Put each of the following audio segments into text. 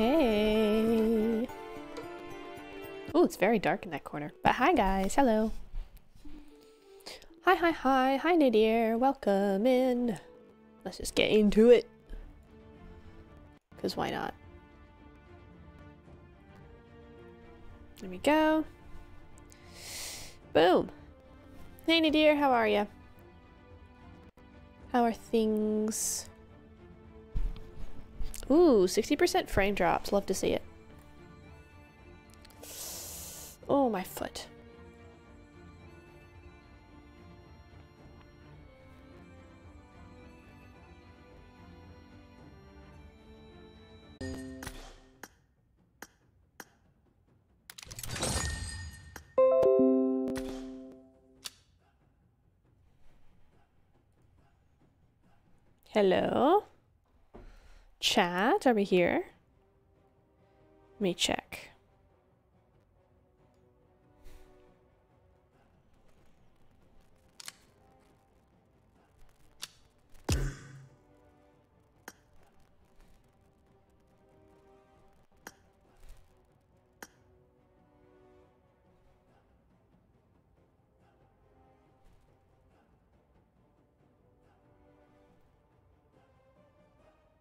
Hey. Oh, it's very dark in that corner. But hi guys, hello. Hi, hi, hi, hi Nadir, welcome in. Let's just get into it. Because why not? There we go. Boom. Hey Nadir, how are you? How are things? Ooh, 60% frame drops. Love to see it. Oh, my foot. Hello? Chat, are we here? Let me check.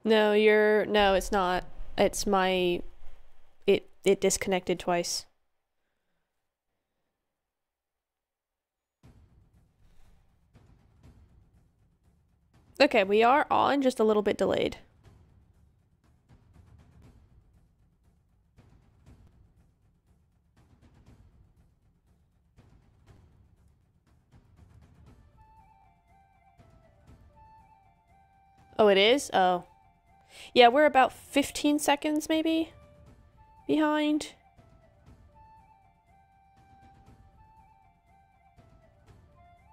No, you're no, it's not. It's my it it disconnected twice. Okay, we are on, just a little bit delayed. Oh, it is? Oh. Yeah, we're about 15 seconds maybe behind.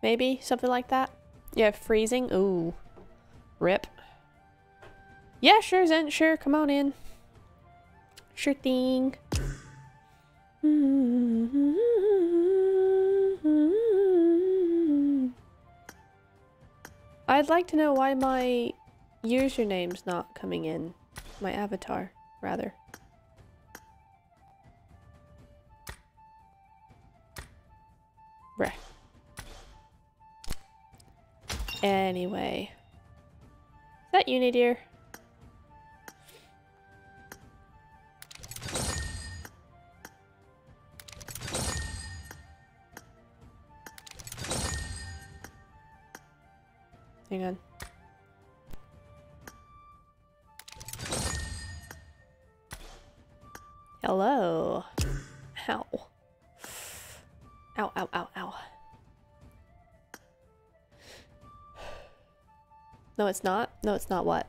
Maybe, something like that. Yeah, freezing. Ooh. Rip. Yeah, sure, Zen, sure, come on in. Sure thing. I'd like to know why my username's not coming in. My avatar, rather. Bruh. Anyway. Is that Nadir? Hang on. Hello. Ow. Ow, ow, ow, ow. No, it's not. No, it's not what?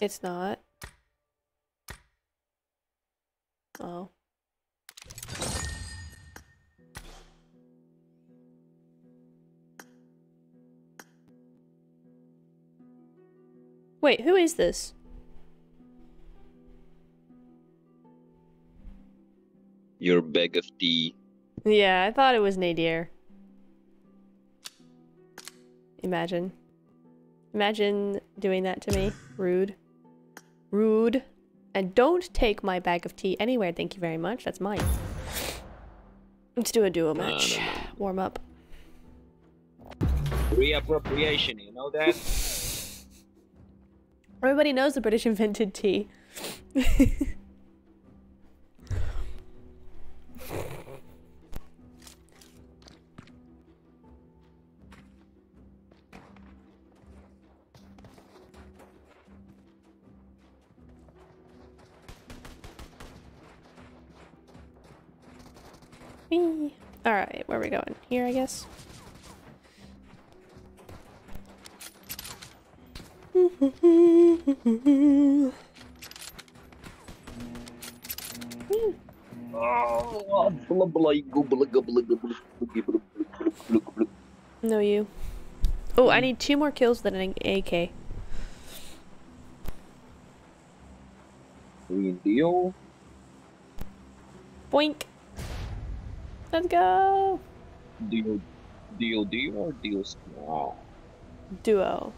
It's not. Wait, who is this? Your bag of tea. Yeah, I thought it was Nadir. Imagine. Imagine doing that to me. Rude. Rude. And don't take my bag of tea anywhere, thank you very much. That's mine. Let's do a duo match. no, no. Warm up. Reappropriation, you know that? Everybody knows the British invented tea. All right, where are we going? Here, I guess. No, you. Oh, I need two more kills than an AK. Green deal. Boink. Let's go. Deal, deal, deal, or deal small? Duo.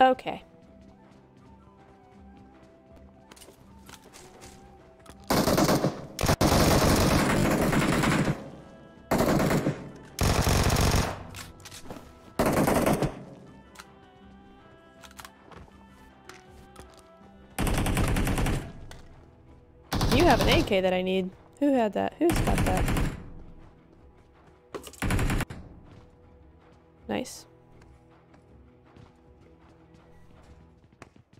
Okay. Have an AK that I need. Who had that? Who's got that? Nice.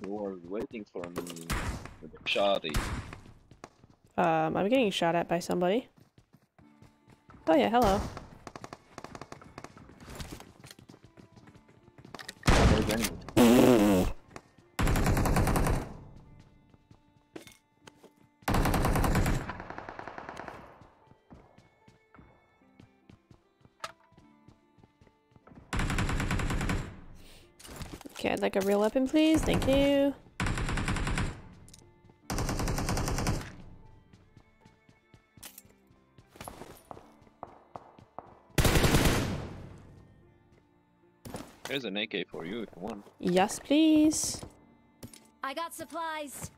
You are waiting for me with a shoddy. Um, I'm getting shot at by somebody. Oh yeah, hello. Like a real weapon, please. Thank you. There's an AK for you if you want. Yes, please. I got supplies.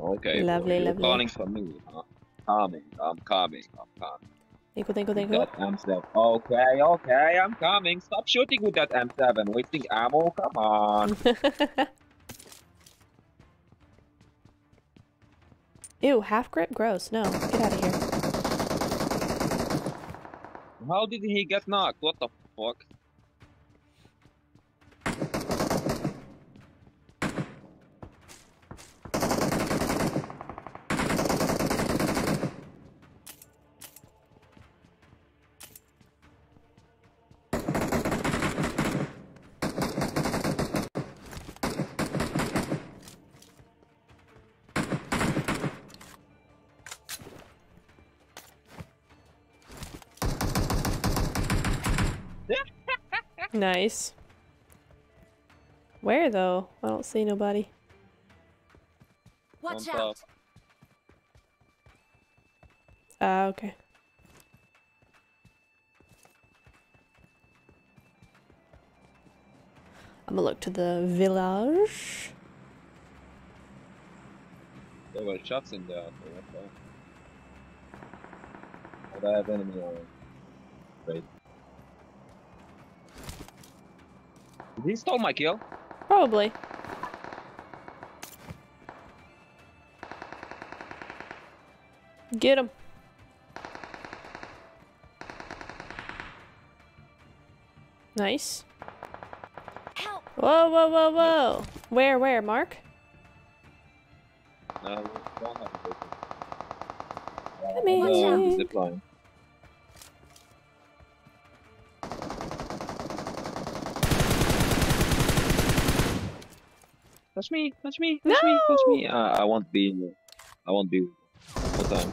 Oh, okay. Lovely, you're lovely. calling for me, huh? Coming, I'm coming, I'm coming. Thank you, thank you, thank you. That M7. Okay, okay, I'm coming. Stop shooting with that M7. Wasting ammo. Come on. Ew, half grip? Gross. No, get out of here. How did he get knocked? What the fuck? Nice. Where though? I don't see nobody. Watch On out. top. Ah, okay. I'm gonna look to the village. There were shots in there. So what I have enemy on? Wait. He stole my kill? Probably. Get him. Nice. Help. Whoa, whoa, whoa, whoa. Where, where, Mark? No, don't have a vision. Come here. No, zip line. Touch me, touch me, touch me, touch me. Uh, I won't be. I won't be. What time?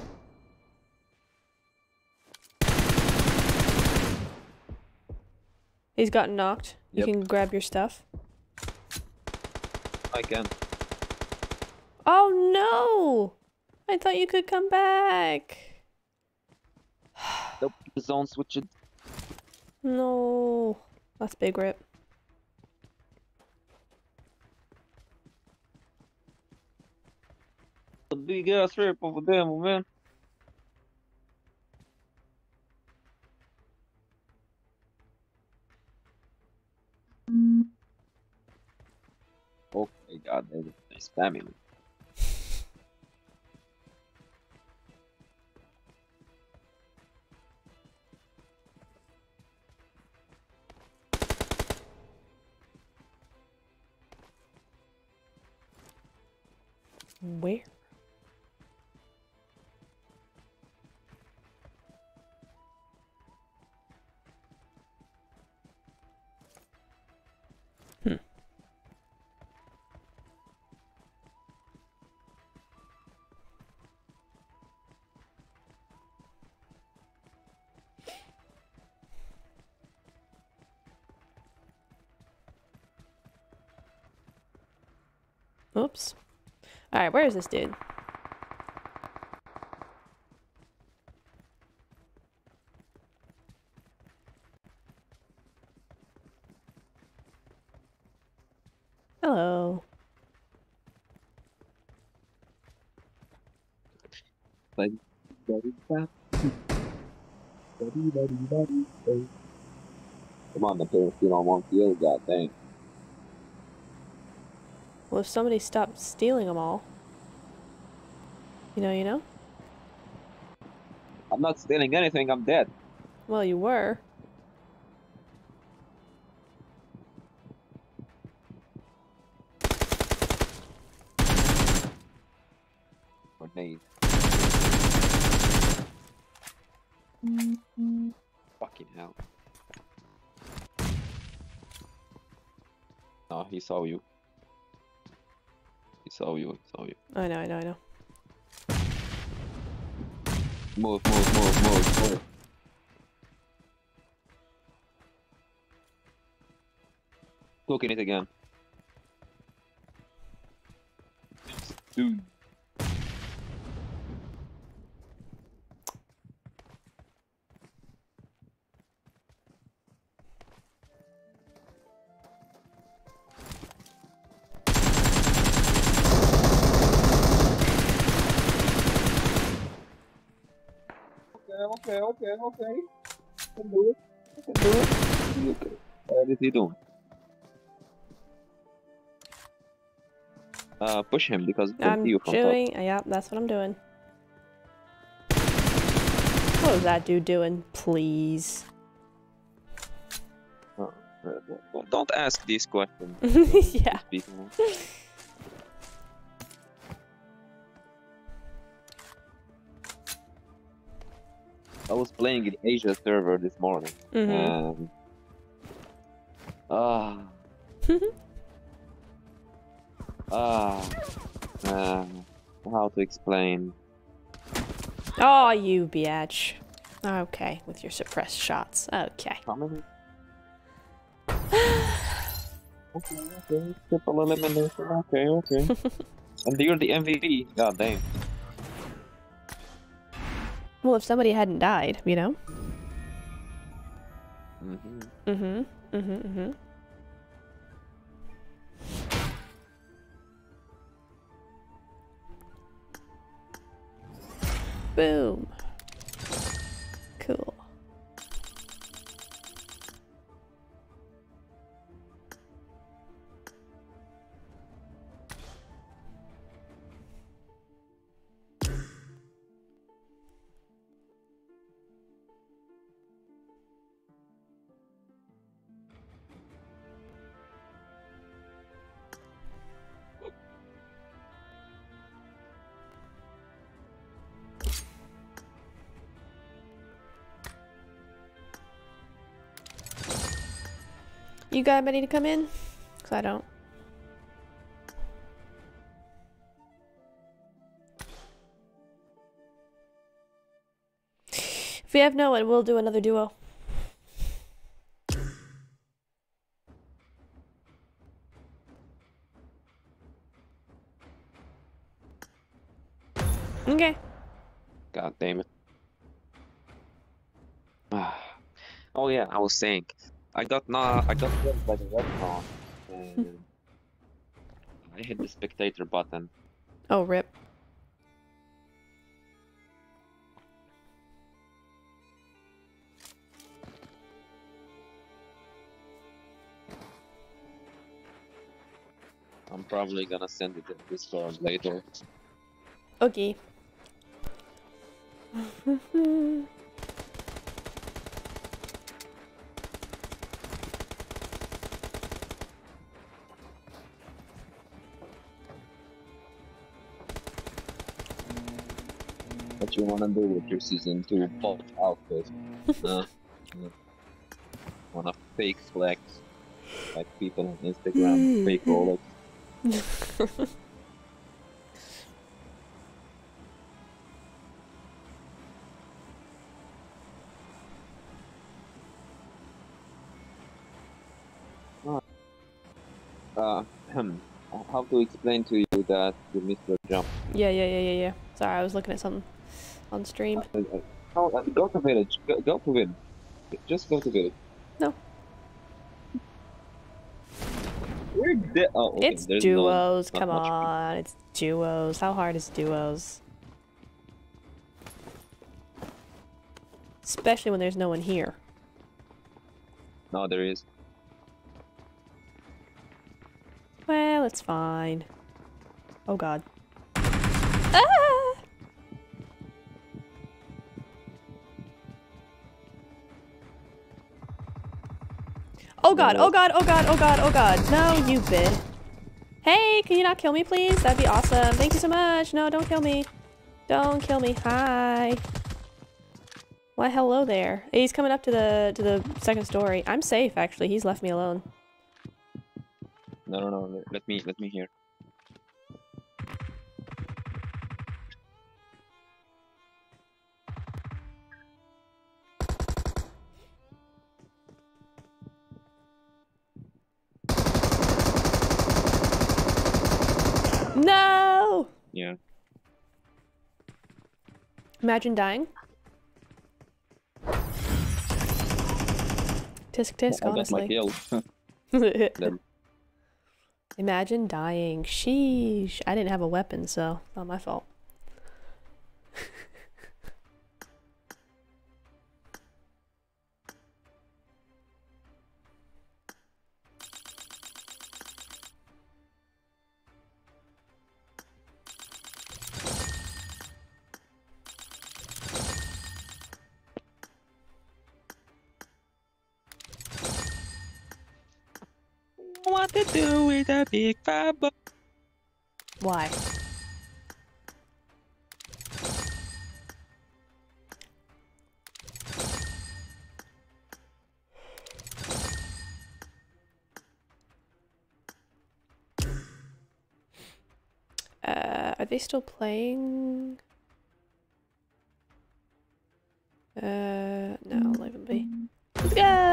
He's gotten knocked. Yep. You can grab your stuff. I can. Oh no! I thought you could come back. Nope. Zone switch it. No. That's big rip. Big ass rip there, my man. Oh my god, they, they spamming me. Where? Oops. Alright, where is this dude? Hello. Buddy, buddy. Buddy, buddy, buddy, buddy. Come on, the parents still on one kill, god dang. Well, if somebody stopped stealing them all. You know, you know? I'm not stealing anything, I'm dead. Well, you were. Grenade. Fucking hell. No, he saw you. He saw you, he saw you. I know, I know, I know. Move, move, move, move, move. Cooking it again. Dude. Okay, okay, okay. Can do it. Can do it. Okay. What is he doing? Uh, push him because he I'm see you from top. doing. Yep, that's what I'm doing. What was that dude doing? Please. Uh, uh, Don't ask these questions. yeah. I was playing in Asia server this morning, hmm and ah, ah, man, how to explain? oh, you bitch. Okay, with your suppressed shots. Okay. Okay, okay, triple elimination. Okay, okay. and you're the MVP. God damn. Well, if somebody hadn't died, you know? Mm-hmm. Mm-hmm. Mm-hmm. Mm-hmm. Boom. Cool. You got ready to come in? Cause I don't. If we have no one, we'll do another duo. Okay. God damn it. Ah. oh yeah, I was saying, I got not, I got killed by the Redcon, and I hit the spectator button. Oh, rip. I'm probably gonna send it in Discord later. Okay. What you wanna do with your season two pop outfit? uh, uh, wanna fake flex like people on Instagram, fake Rolex. Uh, hmm, how to explain to you that you missed your jump. Yeah, yeah, yeah, yeah, yeah. Sorry, I was looking at something on stream. Oh, uh, go to village. Go, go to village. Just go to village. No. Where the? Oh, okay. it's there's duos. not Come much on, it's duos. How hard is duos? Especially when there's no one here. No, there is. Well, it's fine. Oh god. Ah! Oh god, oh god, oh god, oh god, oh god. No, you bid. Hey, can you not kill me, please? That'd be awesome. Thank you so much. No, don't kill me. Don't kill me. Hi. Why, hello there. He's coming up to the to the second story. I'm safe, actually. He's left me alone. No, no, no. Let me, let me hear. Yeah. Imagine dying. Tisk tisk, my honestly. kill. Imagine dying. Sheesh. I didn't have a weapon, so not my fault. To do with a big fat boy? Why? Uh, are they still playing? Uh, no, leave them be. Let's go!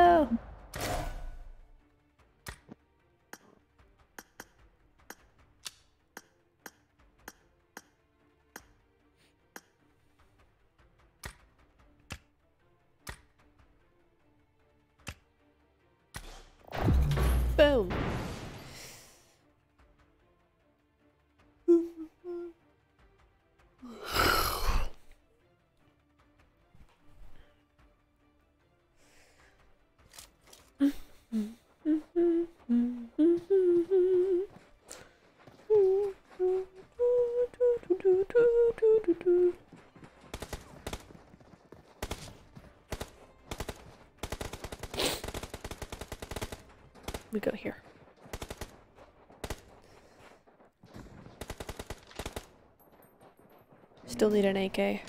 Still need an AK.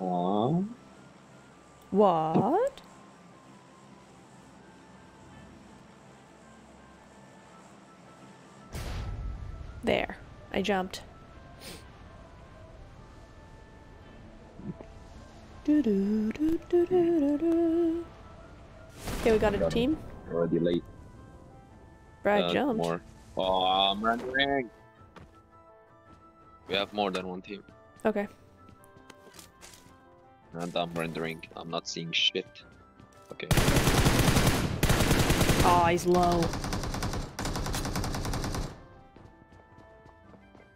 Aww. What? There. I jumped. Okay, we got a Got him. team. Already late. Brad Uh, jumped. More. Oh, I'm rendering. We have more than one team. Okay. And I'm rendering. I'm not seeing shit. Okay. Oh, he's low.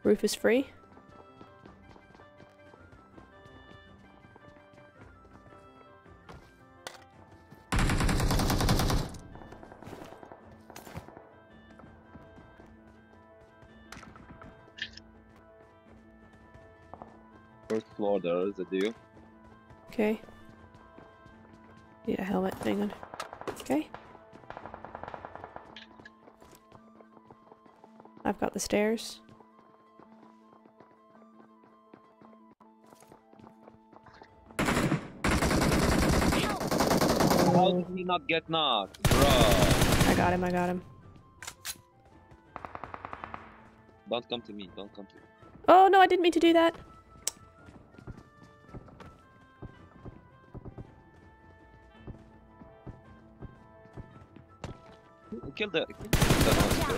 Roof is free. First floor, there is a deal. Okay. Need a helmet. Hang on. Okay. I've got the stairs. How did he not get knocked, bro? I got him. I got him. Don't come to me. Don't come to me. Oh no, I didn't mean to do that. Kill the. Kill the monster.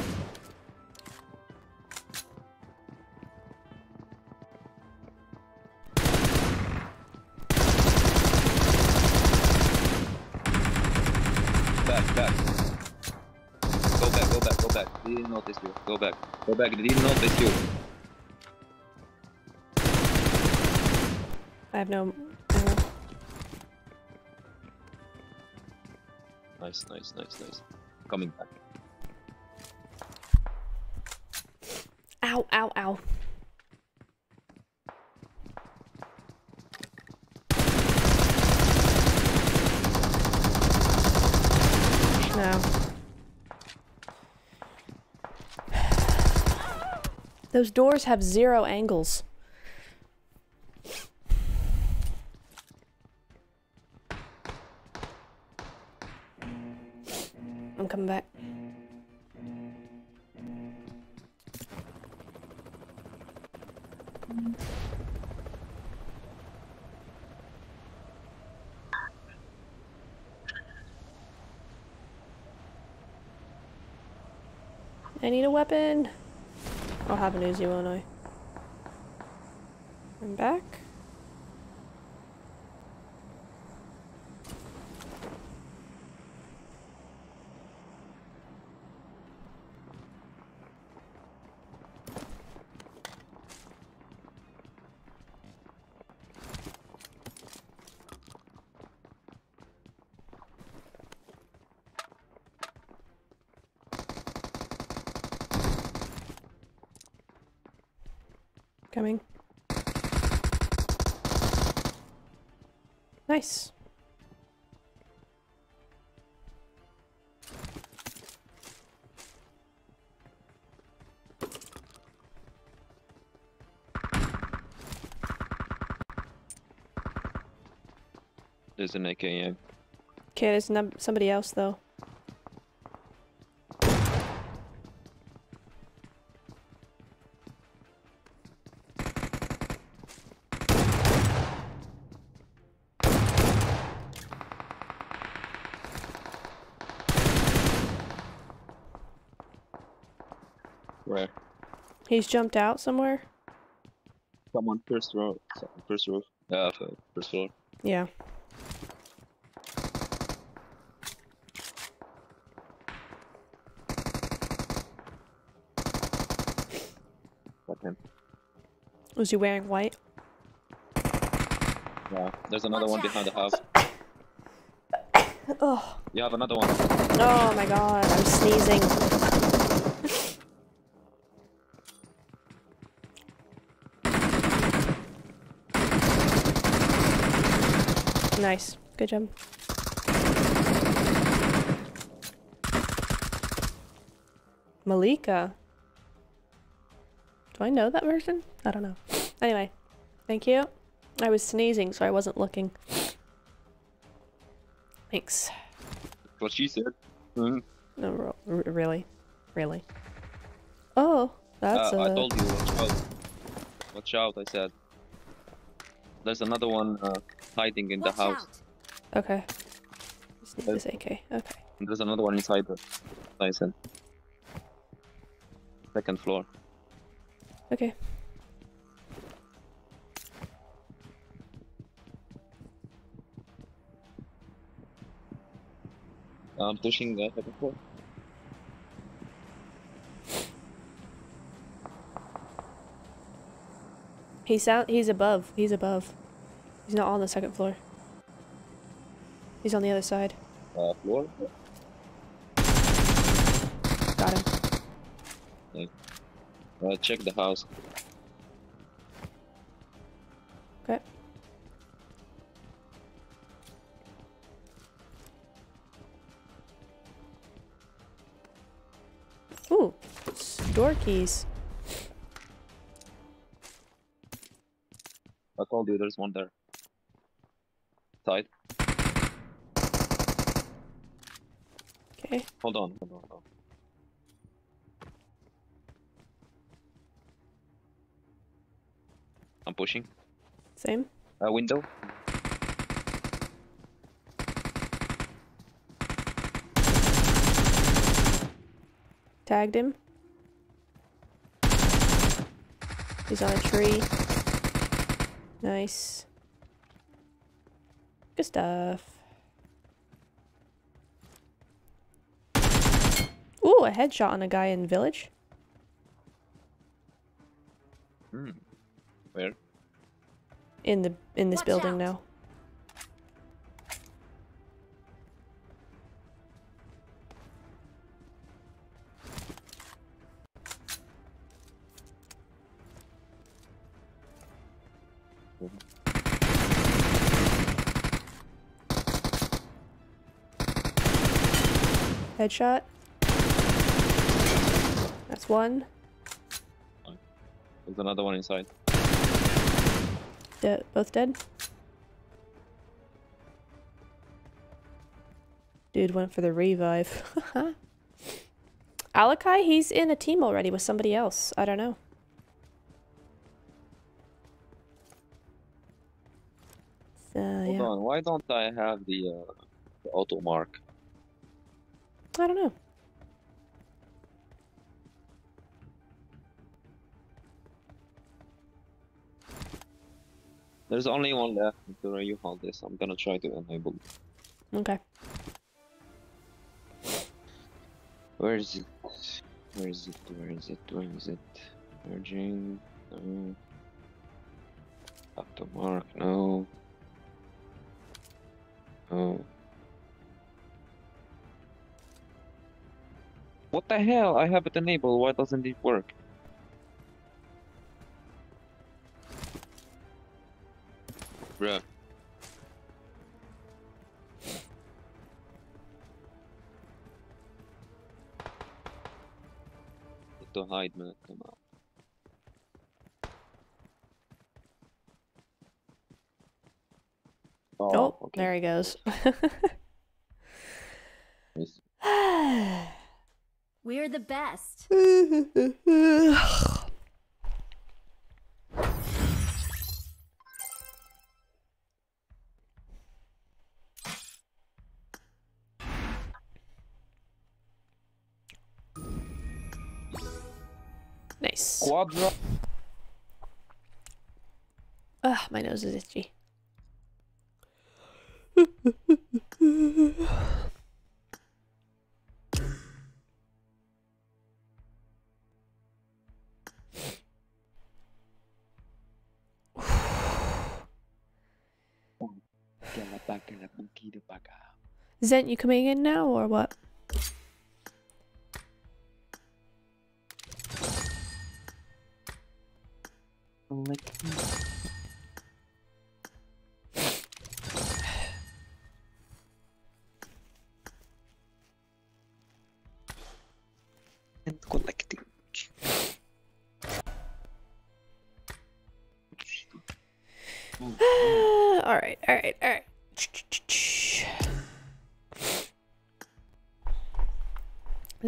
Back, back. Go back, go back, go back. They didn't notice you. Go back. Go back. They didn't notice you. I have no. Nice, nice, nice, nice. Coming back. Ow! Ow! Ow! No. Those doors have zero angles. I need a weapon. I'll have an Uzi, won't I? I'm back. Coming. Nice. There's an AKM. Okay, there's somebody else though. He's jumped out somewhere. Someone first row. First row. Yeah, f- first floor. Yeah. Got him. Was he wearing white? Yeah. There's another Watch one behind the house. Oh. You have another one. Oh my god, I'm sneezing. Nice. Good job. Malika. Do I know that person? I don't know. Anyway, thank you. I was sneezing, so I wasn't looking. Thanks. What she said. Mhm. No, really, really. Oh, that's uh, I a. told you, watch out. Watch out, I said. There's another one uh, hiding in the house. out. Okay. Just need this AK. Okay. And there's another one inside the I said. Second floor. Okay. I'm pushing the second floor. He's out. He's above. He's above. He's not on the second floor. He's on the other side. Uh, floor? Got him. Okay. Uh, check the house. Okay. Ooh, door keys. I told you there's one there. Side. Okay. Hold on, hold on, hold on. I'm pushing. Same. Uh, window. Tagged him. He's on a tree. Nice. Good stuff. Ooh, a headshot on a guy in village. Hmm. Where? In the in this Watch building out. now. Headshot. That's one. There's another one inside. De both dead. Dude went for the revive. Alakai, he's in a team already with somebody else. I don't know. So, Hold yeah. on. Why don't I have the, uh, the auto mark? I don't know. There's only one left. After you hold this, I'm gonna try to enable. Okay. Where is it? Where is it? Where is it? Where is it? Merging. No. Uh, Auto mark. No. No. What the hell? I have it enabled. Why doesn't it work? Bruh. To hide, man. Come on. Oh, okay. there he goes. Miss- We're the best. nice. Quadra. Ugh, my nose is itchy. Zent, you coming in now or what?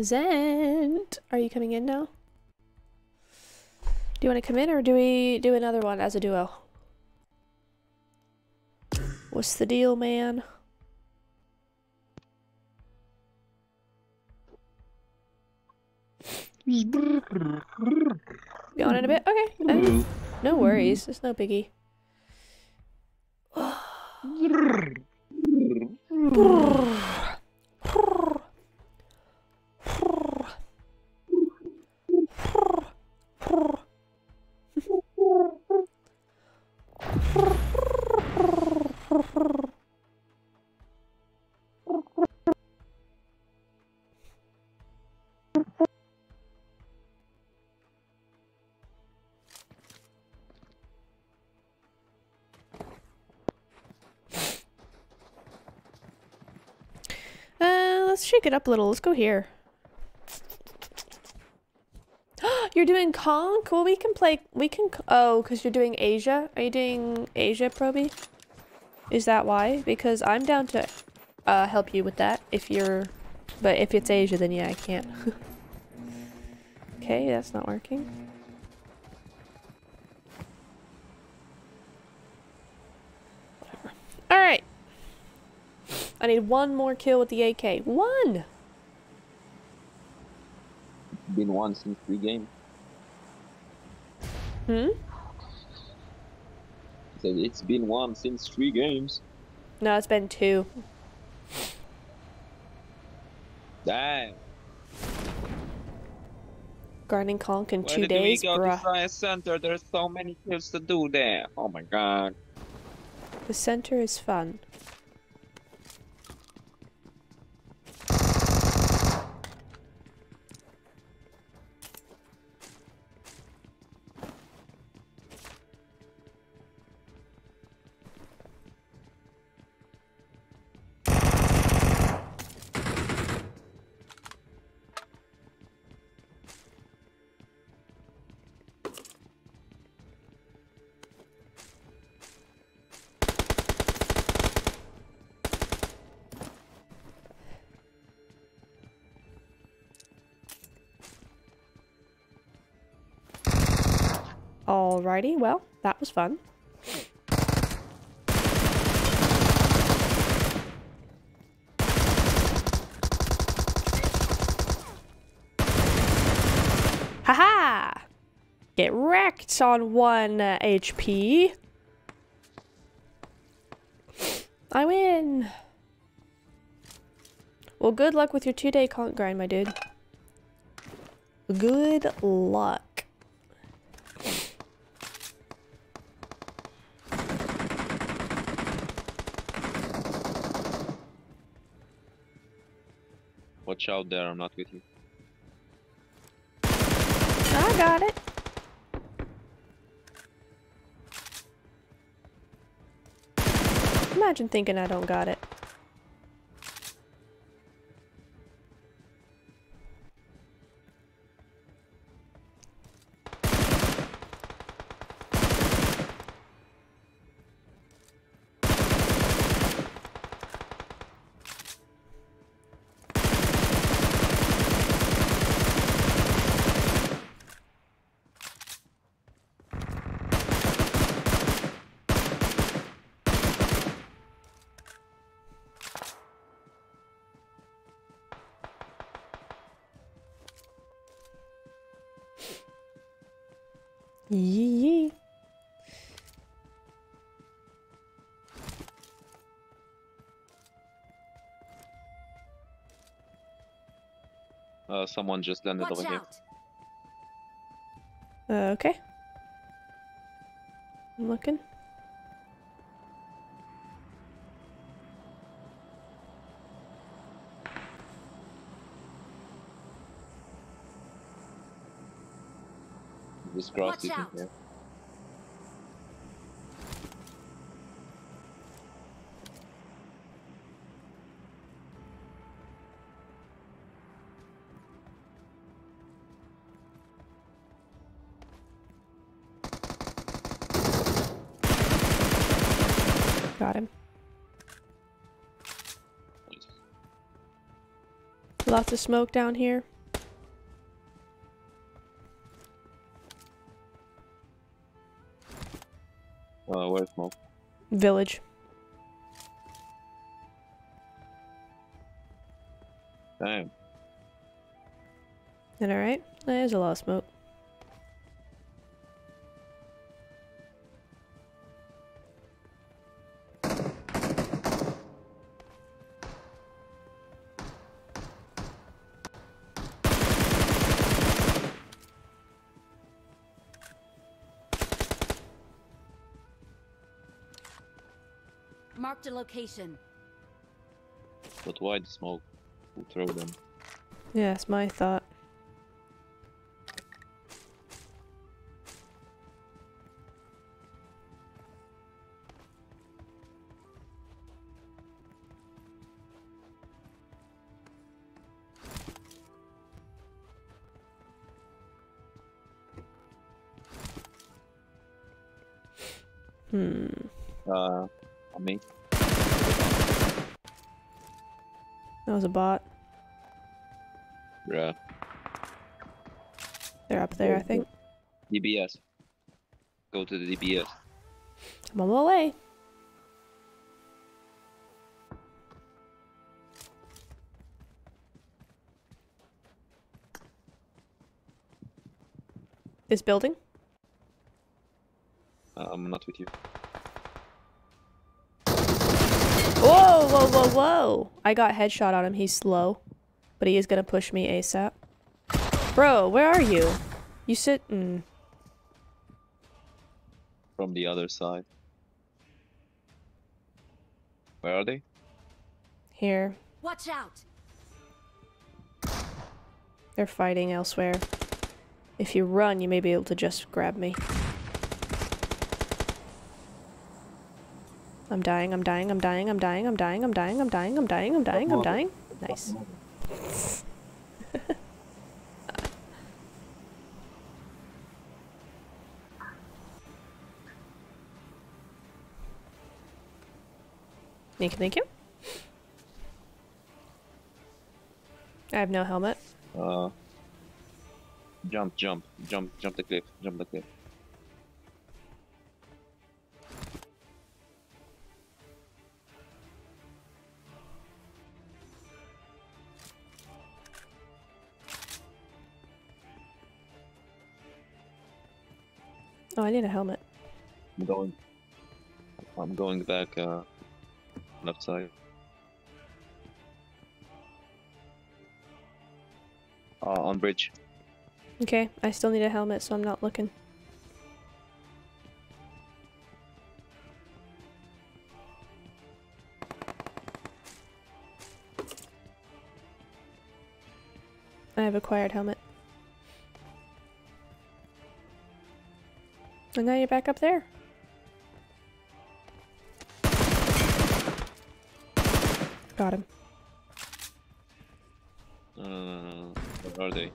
Zent, are you coming in now? Do you want to come in or do we do another one as a duo? What's the deal, man? Going in a bit? Okay. uh, no worries. It's no biggie. Uh, it up a little. Let's go here. you're doing Conk? Well, we can play. We can. Oh, because you're doing Asia. Are you doing Asia, Proby? Is that why? Because I'm down to uh, help you with that if you're. But if it's Asia, then yeah, I can't. okay, that's not working. I need one more kill with the AK. One! It's Been one since three games. Hmm? It's been one since three games. No, it's been two. Damn. Grinding conk in two did days, we go to bruh. Science Center? There's so many kills to do there. Oh my god. The center is fun. Alrighty, well, that was fun. Haha! -Ha! Get wrecked on one uh, HP. I win! Well, good luck with your two day conk grind, my dude. Good luck. Watch out there, I'm not with you. I got it. Imagine thinking I don't got it. Uh, someone just landed Watch over here. Uh, okay. I'm looking. Just crossed Watch it. out. Yeah. Lots of smoke down here. Uh, where's smoke? Village. Damn. Is That alright? There's a lot of smoke. Marked a location. But why the smoke? Who throw them? Yes, my thought. That was a bot. Yeah. They're up there, I think. DBS. Go to the DBS. I'm on my way. This building? Uh, I'm not with you. Whoa! Whoa, whoa, whoa! I got headshot on him. He's slow. But he is gonna push me ASAP. Bro, where are you? You sit mm. From the other side. Where are they? here. Watch out! They're fighting elsewhere. If you run, you may be able to just grab me. I'm dying, I'm dying, I'm dying, I'm dying, I'm dying, I'm dying, I'm dying, I'm dying, I'm dying, I'm dying. Nice. Thank you, thank you. I have no helmet. Uh, jump, jump, jump, jump the cliff, jump the cliff. Need a helmet. I'm going. I'm going back. Uh, left side. Uh, on bridge. Okay, I still need a helmet, so I'm not looking. I have acquired helmet. And now you're back up there. Got him. Uh, where are they?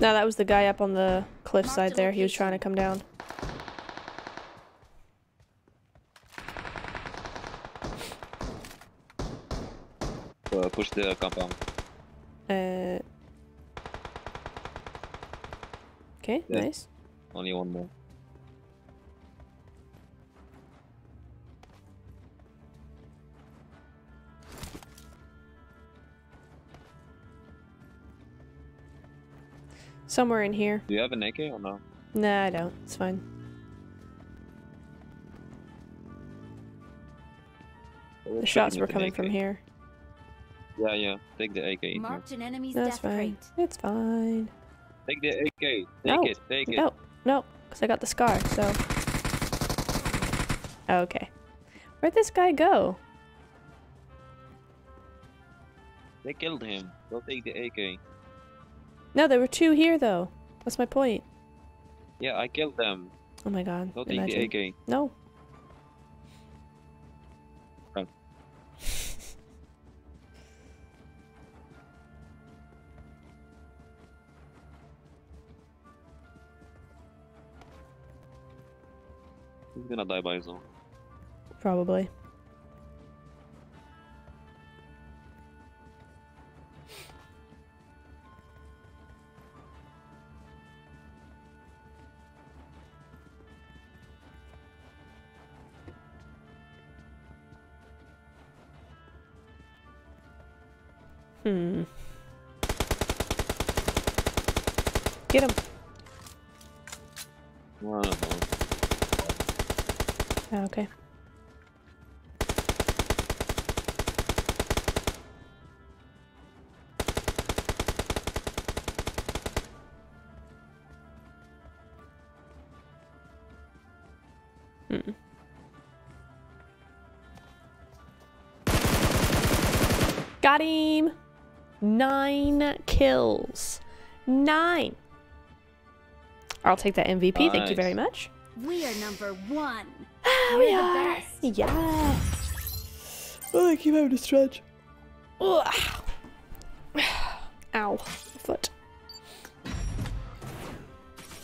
No, that was the guy up on the cliffside Marked a there. He was trying to come down. Uh, push the compound. Uh. Okay, Yeah. nice. Only one more. Somewhere in here. Do you have an AK or no? Nah, I don't. It's fine. Oh, the shots were coming from here. Yeah, yeah. Take the AK. in here. Marked an enemy's That's death fine. crate. It's fine. Take the AK. Take No. it. Take it. No, because I got the scar, so. Okay. Where'd this guy go? They killed him. Go take the AK. No, there were two here, though. That's my point. Yeah, I killed them. Oh my god. Go take Imagine. the AK. No. Gonna die by own. Probably. Hmm. Get him. Ah, okay. Hmm. Got him! Nine kills. Nine! I'll take that MVP, thank you very much. We are number one. Oh, We're we the best. Yeah. Oh, I keep having to stretch. Ugh. Ow, foot.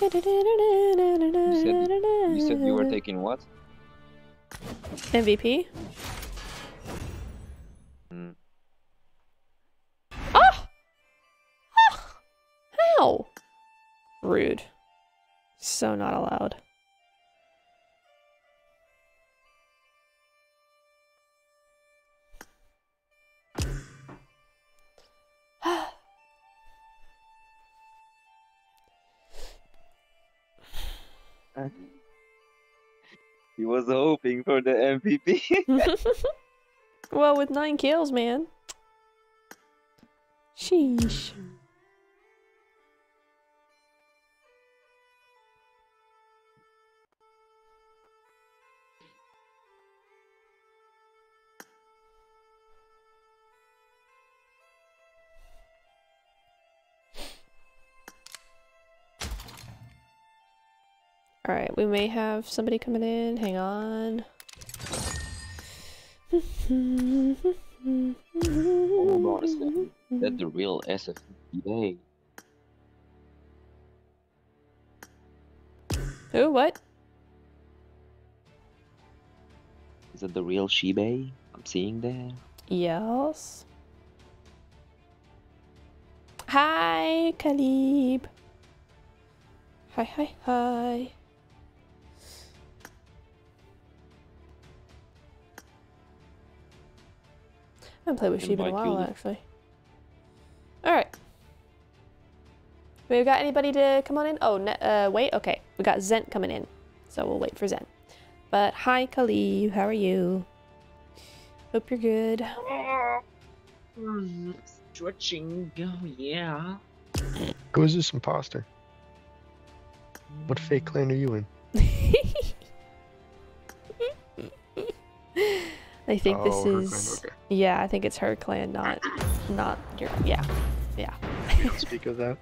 You said, you said you were taking what? MVP. Hmm. Ah! Ah! How? Rude. So not allowed. He was hoping for the MVP. well, with nine kills, man. Sheesh. Alright, we may have somebody coming in. Hang on. Hold on a second. That's the real SFPA. Who? What? Is that the real Shibe I'm seeing there? Yes. Hi, Khalib. Hi, hi, hi. I haven't played with Sheep in a while, actually. Alright. We've got anybody to come on in? Oh, ne- uh, wait, okay. We got Zent coming in. So we'll wait for Zent. But hi, Khalib. How are you? Hope you're good. Stretching, oh yeah. Who is this imposter? What fake clan are you in? I think this Oh, clan, is okay. yeah, I think it's her clan, not not your yeah. Yeah. Speak of that.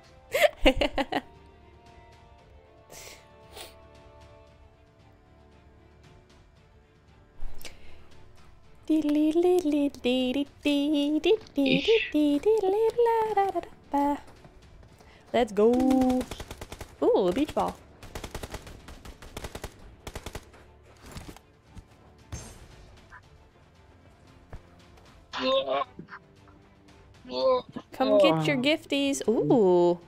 Let's go. Ooh, a beach ball. Come get your gifties. Ooh.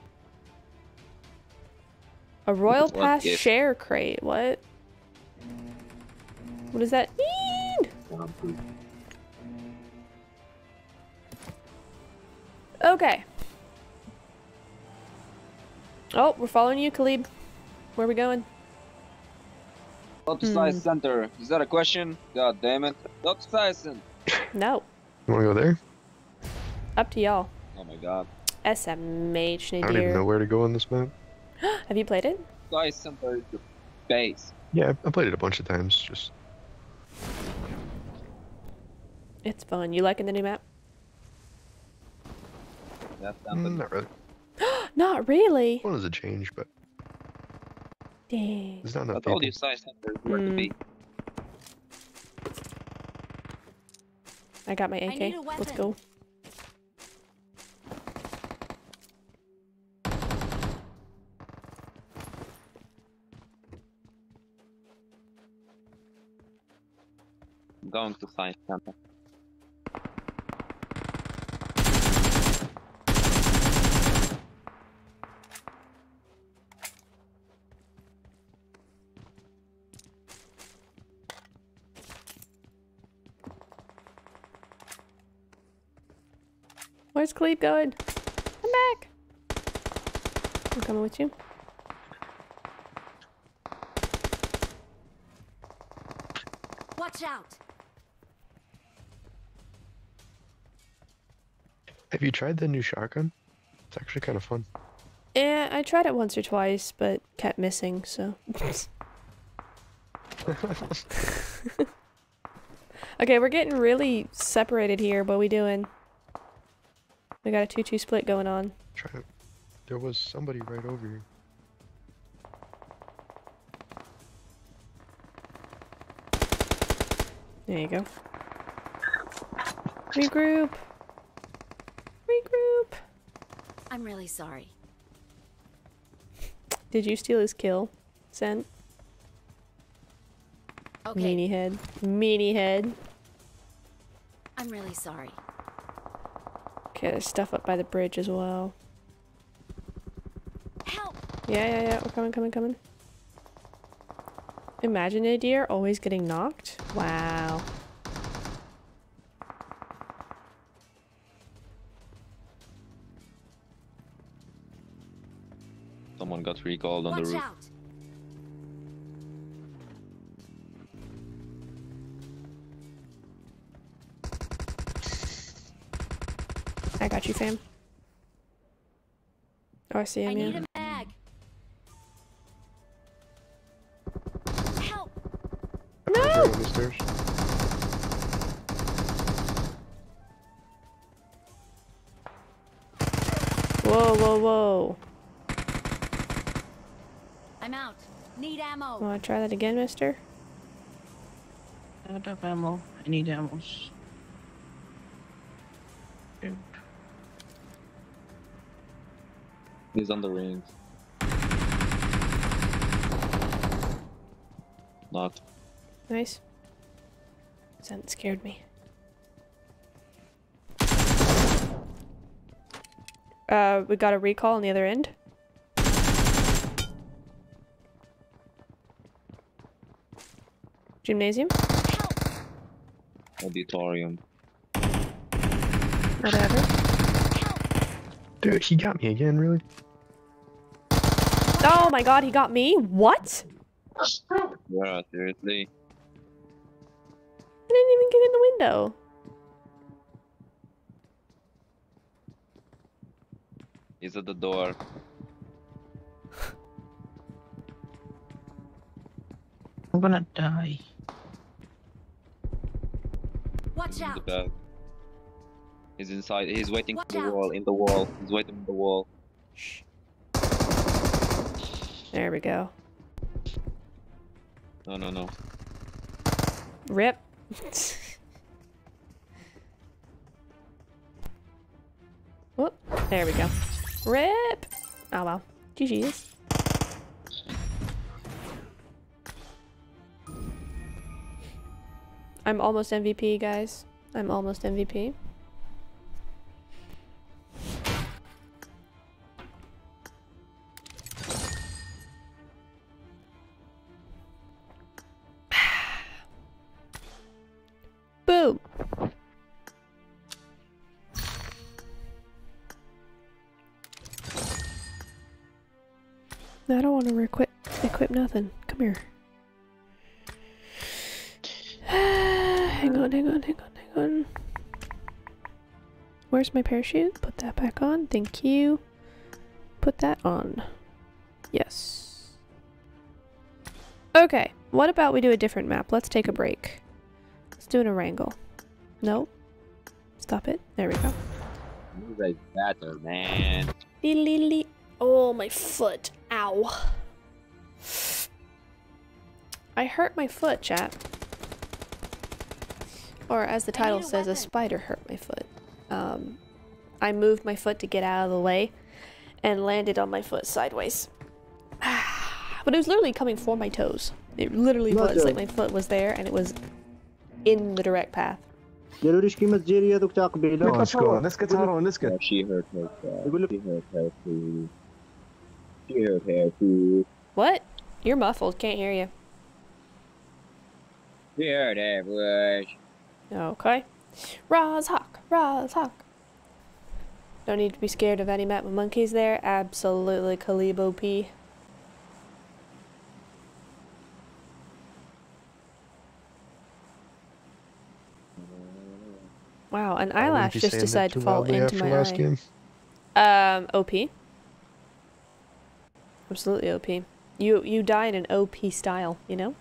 A Royal Pass gift? share crate. What? What does that mean? Okay. Oh, we're following you, Khalib. Where are we going? Dot Hmm. size center. Is that a question? God damn it. Dot size center. No. You wanna go there? Up to y'all. Oh my god. SMH, I don't even know where to go on this map. Have you played it? Size center the base. Yeah, I- I played it a bunch of times. Just It's fun. You liking the new map? That's mm, not really. Not really. One is a change, but Dang. there's not I enough told people. you size center is where to Mm. be. I got my AK. Let's go. I'm going to size center. Where's Cleve going? Come back. I'm coming with you. Watch out! Have you tried the new shotgun? It's actually kind of fun. Yeah, I tried it once or twice, but kept missing, so. okay, we're getting really separated here. What we doing? We got a 2-2 split going on. Try it. There was somebody right over here. There you go. Regroup. Regroup. I'm really sorry. Did you steal his kill? Sent? Okay, Meanie head. Meanie head. I'm really sorry. Okay, there's uh, stuff up by the bridge as well. Help! Yeah, yeah, yeah. Oh, We're coming, coming, coming. Imagine a deer always getting knocked. Wow. Someone got recalled on Watch the roof. out! Got you, fam. Oh, I see I him, need yeah. a mag. Help! No! Stairs. Whoa, whoa, whoa. I'm out. Need ammo. Wanna try that again, mister? I don't have ammo. I need ammo. He's on the ring. Not. Nice. That scared me. Uh, we got a recall on the other end. Gymnasium? Help! Auditorium. Whatever. Dude, he got me again, really? Oh my god, he got me? What? Yeah, seriously. I didn't even get in the window. He's at the door. I'm gonna die. Watch He's in the out! He's inside. He's waiting Watch for the out. wall. In the wall. He's waiting in the wall. Shh. There we go. No, no, no. Rip. Whoop. There we go. Rip. Oh well. GG's. I'm almost MVP, guys. I'm almost MVP. Nothing. Come here. hang on, hang on, hang on, hang on. Where's my parachute? Put that back on. Thank you. Put that on. Yes. Okay, what about we do a different map? Let's take a break. Let's do an Erangel. No. Stop it. There we go. You guys better, man. Oh, my foot. Ow. I hurt my foot, chat. Or as the I need title a says, a weapon. spider hurt my foot. Um, I moved my foot to get out of the way and landed on my foot sideways. but it was literally coming for my toes. It literally was like my foot was there and it was in the direct path. ضروري قيمة جيريا دوك تعقبي Oh, let's go. Let's get on. Let's Yeah, get. she hurt her. يقول لك She hurt her too. She hurt her too. What? You're muffled. Can't hear you. she hurt her bush. Okay. Rozhok, Roz Hawk. Don't need to be scared of any map with monkeys there. Absolutely Kalibo P. Wow, an eyelash be just decided to fall into my last eye. game. Um, OP. Absolutely OP. You you die in an OP style, you know?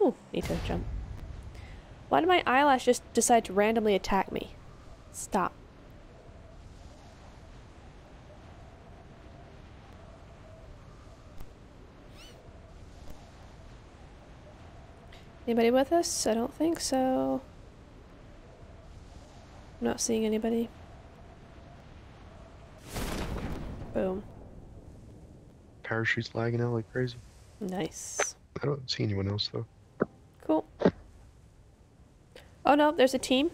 Ooh, need to jump. Why did my eyelash just decide to randomly attack me? Stop. Anybody with us? I don't think so. I'm not seeing anybody. Boom. Parachute's lagging out like crazy. Nice. I don't see anyone else though. Cool. Oh no, there's a team.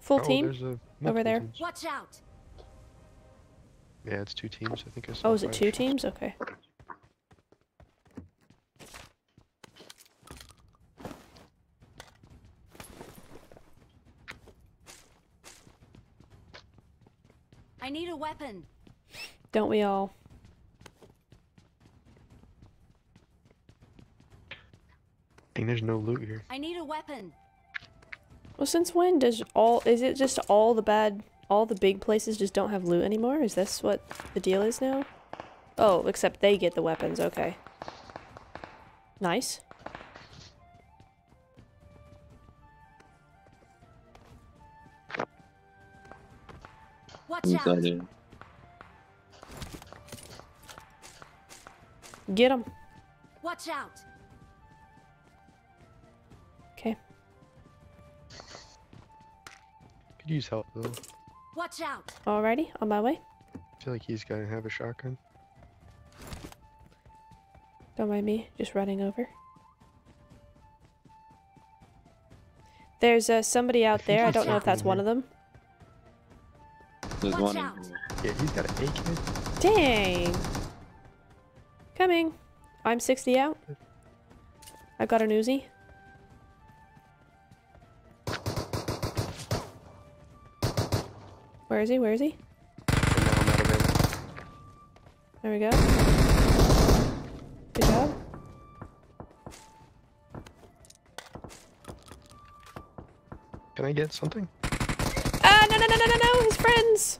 Full oh, team. There's a over there. teams. Watch out! Yeah, it's two teams. I think I saw. Oh, is it two teams? Okay. I need a weapon. Don't we all? Dang, there's no loot here. I need a weapon. Well, since when does all is it just all the bad all the big places just don't have loot anymore? Is this what the deal is now? Oh, except they get the weapons, okay. Nice. Watch out. Get them. Watch out. Could use help though. Watch out. Alrighty, on my way. I feel like he's gotta have a shotgun. Don't mind me, just running over. There's uh, somebody out think there. I don't know if that's one of them. There's Watch one out. Yeah, he's got an AK. Dang. Coming. I'm 60 out. I've got an Uzi. Where is he? Where is he? And now I'm out of ammo. There we go. Good job. Can I get something? Ah, no, no, no, no, no, no, his friends!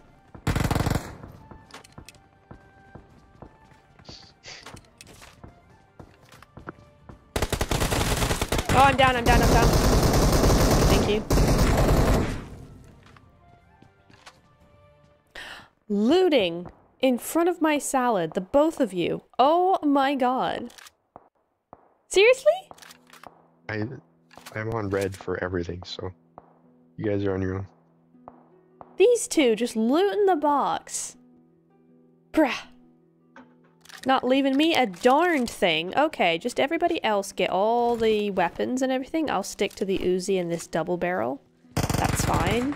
Oh, I'm down, I'm down, I'm down. Looting in front of my salad, the both of you. Oh my god. Seriously? I I'm on red for everything, so you guys are on your own. These two just looting the box. Bruh. Not leaving me a darned thing. Okay, just everybody else get all the weapons and everything. I'll stick to the Uzi and this double barrel. That's fine.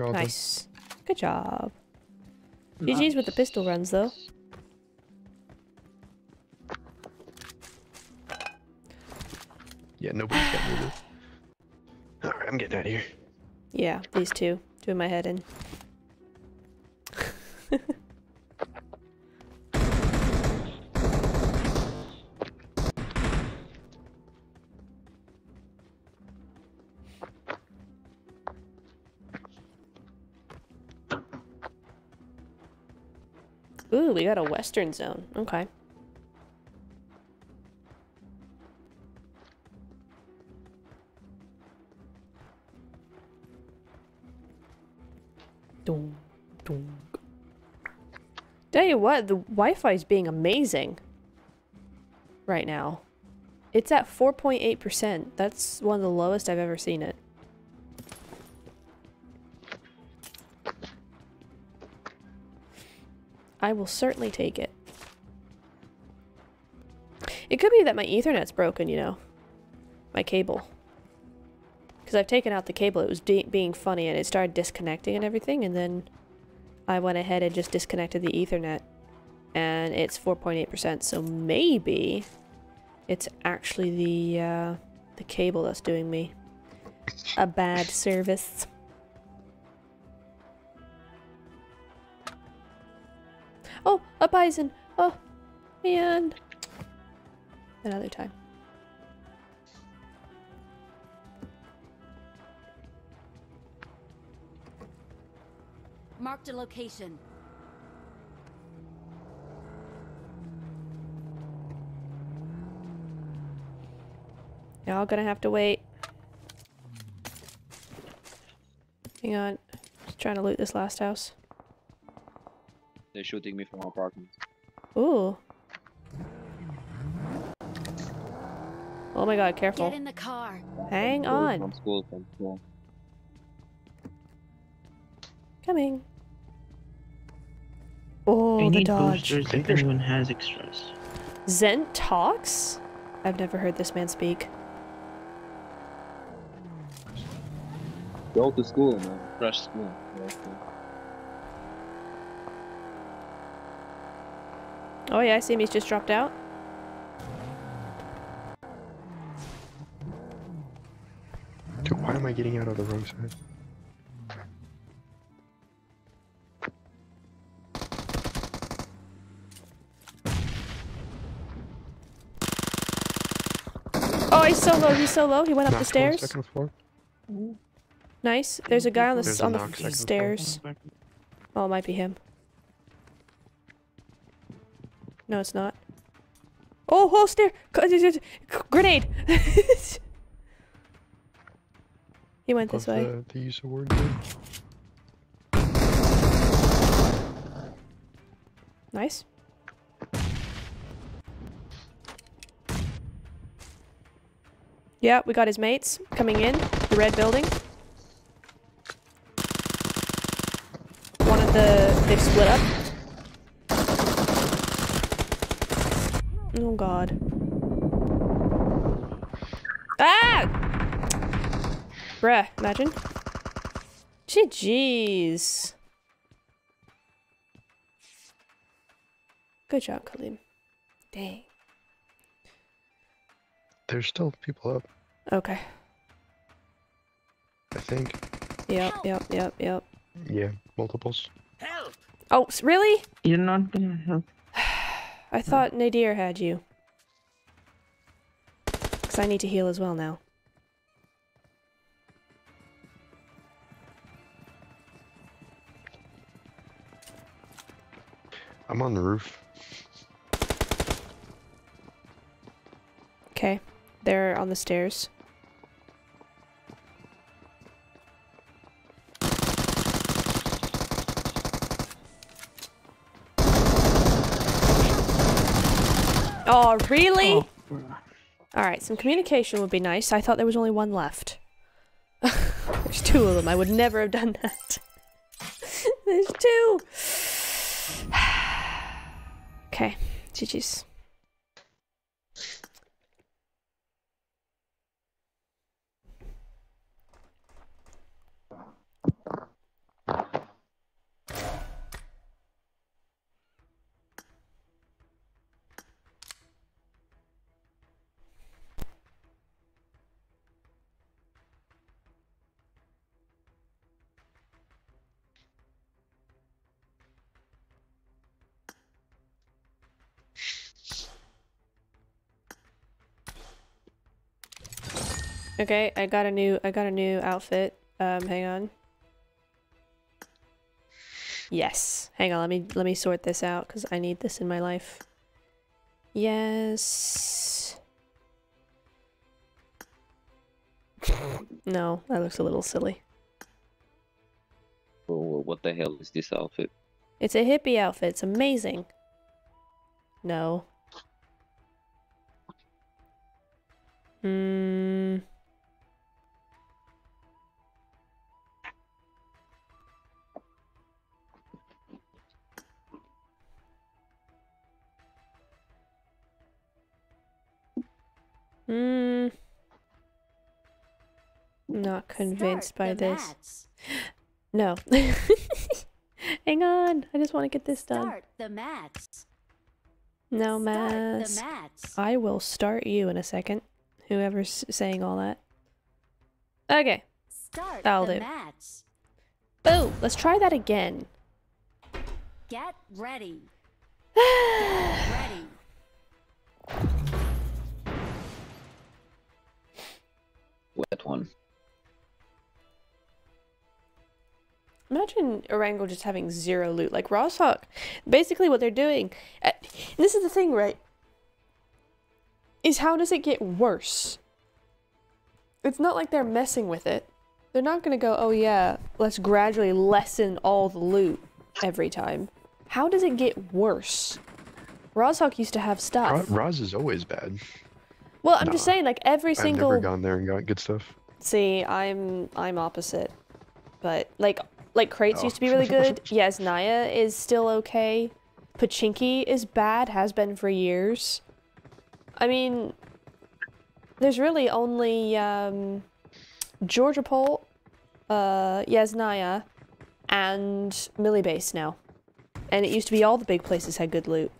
They're all done. Nice. Good job. GG's with the pistol runs, though. Yeah, nobody's got movement. Alright, I'm getting out of here. Yeah, these two. Doing my head in. Western zone. Okay. Dong, dong. Tell you what, the Wi-Fi is being amazing right now. It's at 4.8%. That's one of the lowest I've ever seen it. I will certainly take it. It could be that my Ethernet's broken, you know. My cable. Because I've taken out the cable, it was being funny and it started disconnecting and everything, and then I went ahead and just disconnected the Ethernet. And it's 4.8%, so maybe it's actually the, uh, the cable that's doing me a bad service. Oh, a bison! Oh, and Another time. Marked a location. Y'all gonna have to wait. Hang on. Just trying to loot this last house. They're shooting me from apartment. Ooh. Oh my god, careful. Get in the car. Hang School, on. From school, from school. Coming. Oh, I the need dodge. boosters if anyone has extras. Zent talks? I've never heard this man speak. Go to school, man. Fresh school. Yeah, okay. Oh yeah, I see him. He's just dropped out. Dude, why am I getting out of the wrong side? Oh, he's so low. He's so low. He went up the Knocked stairs. Second floor. Nice. There's a guy on the There's on the floor. stairs. Oh, it might be him. No, it's not. Oh, oh, stair! Grenade! he went this way. The, the use of word. there. Nice. Yeah, we got his mates coming in. The red building. One of the... They've split up. Oh god. Ah! Bruh, imagine. Gee, jeez. Good job, Khalid. Dang. There's still people up. Okay. I think. Yep, yep, yep, yep. Yeah, multiples. Help! Oh, really? You're not gonna help. I thought Nadir had you. Because I need to heal as well now. I'm on the roof. Okay. They're on the stairs. Oh, really? Oh. Alright, some communication would be nice. I thought there was only one left. There's two of them. I would never have done that. There's two! okay, GG's. Okay, I got a new I got a new outfit. Um, hang on. Yes. Hang on, let me let me sort this out because I need this in my life. Yes. no, that looks a little silly. Oh, what the hell is this outfit? It's a hippie outfit. It's amazing. No. Hmm. Hmm. Not convinced Start by this. match. No. Hang on. I just want to get this done. Start the match. No, Start Mass. the match. I will start you in a second. Whoever's saying all that. Okay. Start That'll the do. match. Boo! Let's try that again. Get ready. Ready. Wet one. Imagine Erangel just having zero loot. Like Rozhok, basically what they're doing. uh, this is the thing, right? Is how does it get worse? It's not like they're messing with it. They're not gonna go, oh yeah, let's gradually lessen all the loot every time. How does it get worse? Rozhok used to have Ra- stuff. Roz is always bad. Well, I'm just saying, like every I've single. never gone there and got good stuff. See, I'm I'm opposite. But like like crates Oh. used to be really good. Yasnaya is still okay. Pochinki is bad, has been for years. I mean there's really only um Georgopol, uh Yasnaya, and Millibase now. And it used to be all the big places had good loot.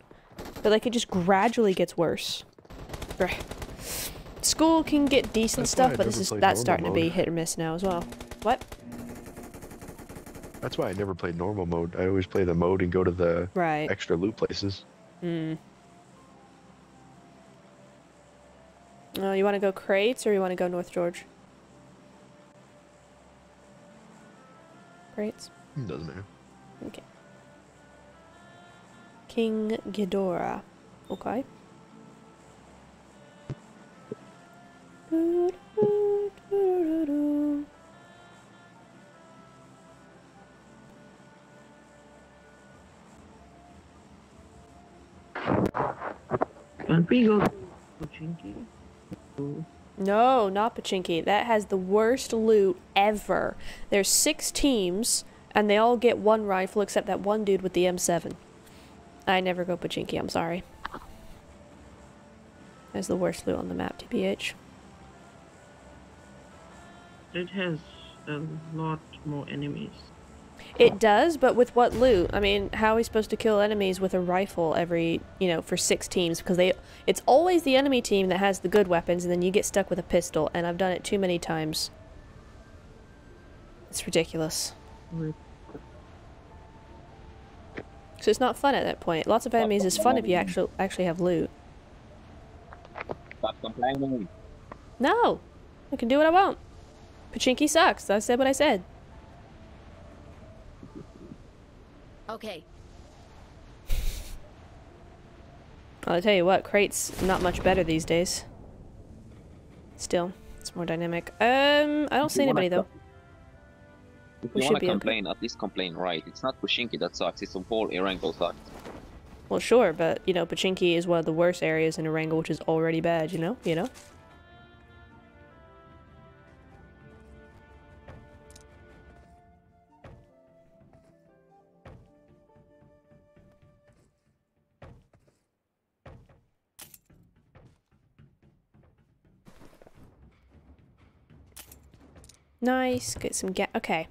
But like it just gradually gets worse. School can get decent That's stuff, but this is that's starting to be hit or miss now as well. What? That's why I never played normal mode. I always play the mode and go to the Right. extra loot places. Hmm. Oh, you want to go crates or you want to go North George? crates? Doesn't matter. Okay. King Ghidorah. Okay. Oh, No, not Pochinki. That has the worst loot ever. There's six teams, and they all get one rifle except that one dude with the M7. I never go Pochinki, I'm sorry. That's the worst loot on the map, TBH. It has a lot more enemies. It does, but with what loot? I mean, how are we supposed to kill enemies with a rifle every, you know, for six teams? Because they, it's always the enemy team that has the good weapons, and then you get stuck with a pistol, and I've done it too many times. It's ridiculous. With So it's not fun at that point. Lots of enemies is fun if you actually actually have loot. Stop complaining. No, I can do what I want. Pochinki sucks. I said what I said. Okay. I'll tell you what, crates not much better these days. Still, it's more dynamic. Um, I don't see you wanna anybody though. If you should want be to okay. complain, at least complain right. It's not Pochinki that sucks, it's the whole Erangel sucks. Well, sure, but you know, Pochinki is one of the worst areas in Erangel, which is already bad. You know, you know. Nice. Get some get. Okay.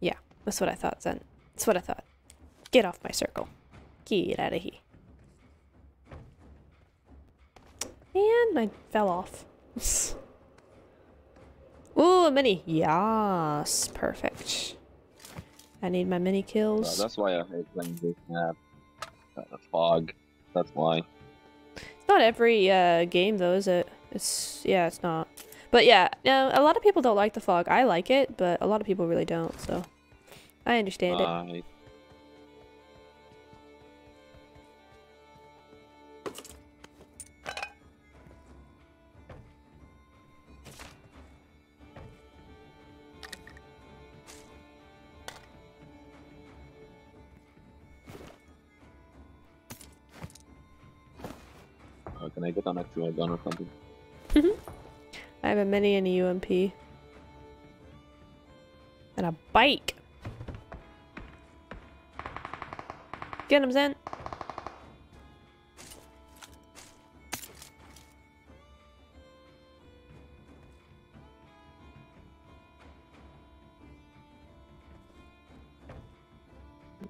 Yeah, that's what I thought, Zen. That's what I thought. Get off my circle. Get out of here. And I fell off. Ooh, a mini. Yes, perfect. I need my mini kills. that's why I hate playing this map. Uh, fog. That's why. It's not every uh, game though, is it? It's yeah, it's not. But yeah, no, a lot of people don't like the fog. I like it, but a lot of people really don't. So I understand it. Uh, can I get an actual gun or something? I have a mini and a UMP. And a bike. Get him, Zen.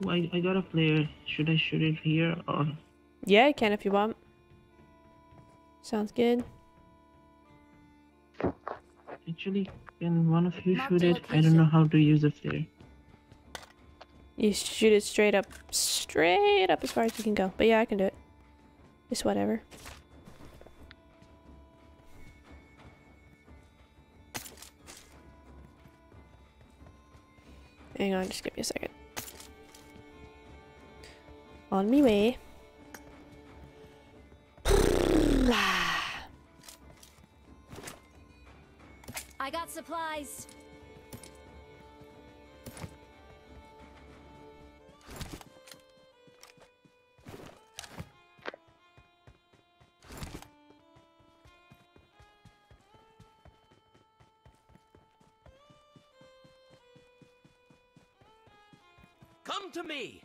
I, I got a flare. Should I shoot it here or Yeah, you can if you want. Sounds good. Actually can one of you Marked shoot it? I don't know how to use a flare. You shoot it straight up, straight up as far as you can go. But yeah, I can do it. Just whatever. Hang on, just give me a second. On me way. I got supplies. Come to me.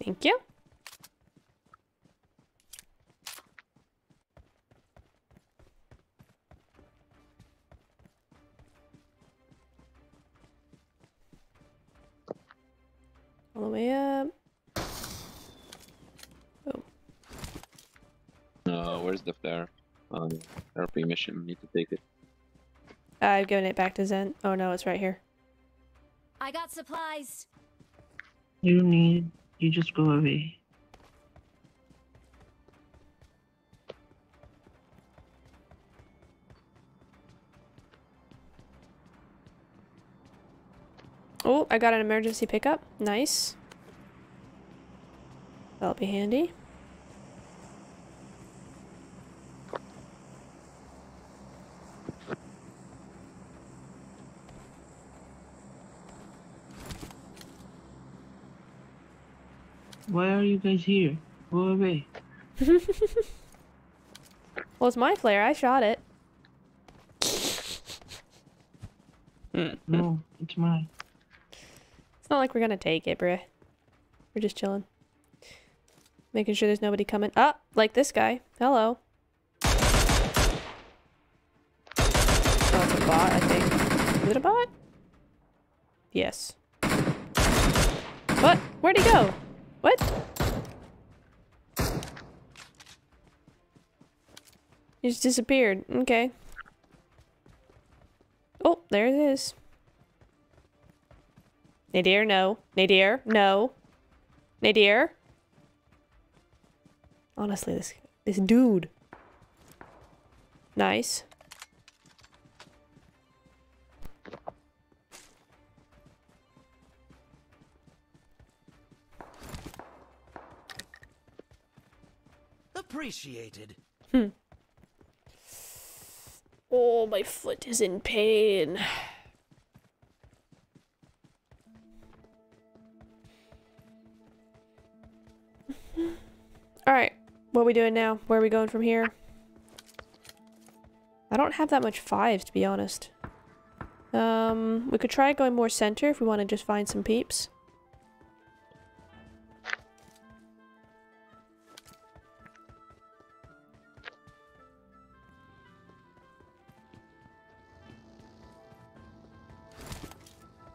Thank you. All the way up. Uh, where's the flare? Um, RP mission. Need to take it. I've given it back to Zen. Oh no, it's right here. I got supplies. You need you just go away. I got an emergency pickup. Nice. That'll be handy. Why are you guys here? Go away. Well, it's my flare. I shot it. No, it's mine. Not like we're gonna take it, bruh. We're just chilling. Making sure there's nobody coming. Ah, like this guy. Hello. Oh, it's a bot, I think. Is it a bot? Yes. What? Where'd he go? What? He just disappeared. Okay. Oh, there it is. Nadir, no. Nadir, no. Nadir. Honestly, this this dude. Nice. Appreciated. Hmm. Oh, my foot is in pain. Alright, what are we doing now? Where are we going from here? I don't have that much fives, to be honest. Um, we could try going more center if we want to just find some peeps.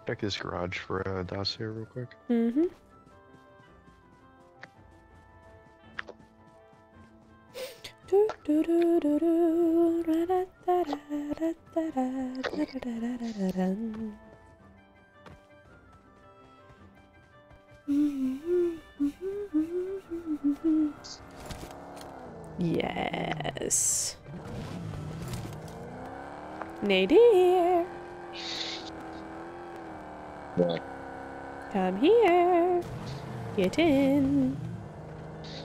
Check this garage for a dossier real quick. Mm-hmm. Do, do, do, do, do, da, da, da, da, da, da, da, da, da, da, da. Yes. Nadir. What? Come here. Get in.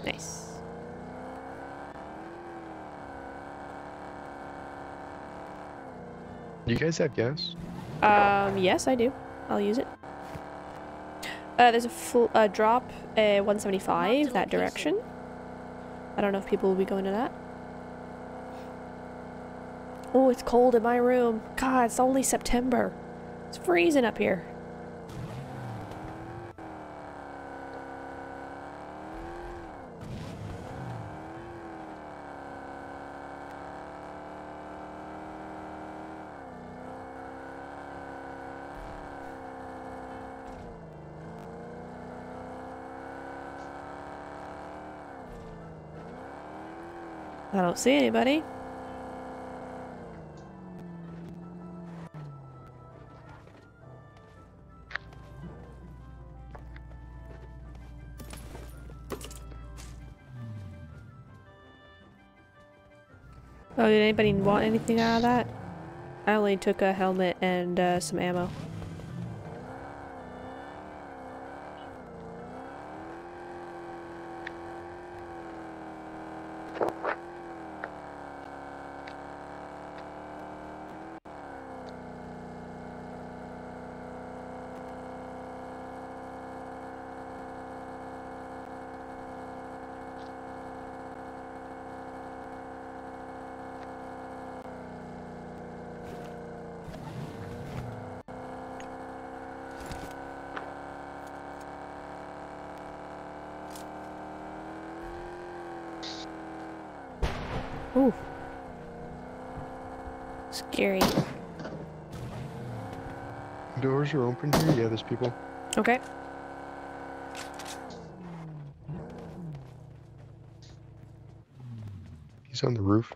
Nice. Do you guys have gas? Um, yes, I do. I'll use it. Uh, there's a uh, drop, uh, 175 that direction. I don't know if people will be going to that. Oh, it's cold in my room. God, it's only September. It's freezing up here. I don't see anybody. Oh, did anybody want anything out of that? I only took a helmet and uh, some ammo. Ooh. Scary. Doors are open here? Yeah, there's people. Okay. He's on the roof.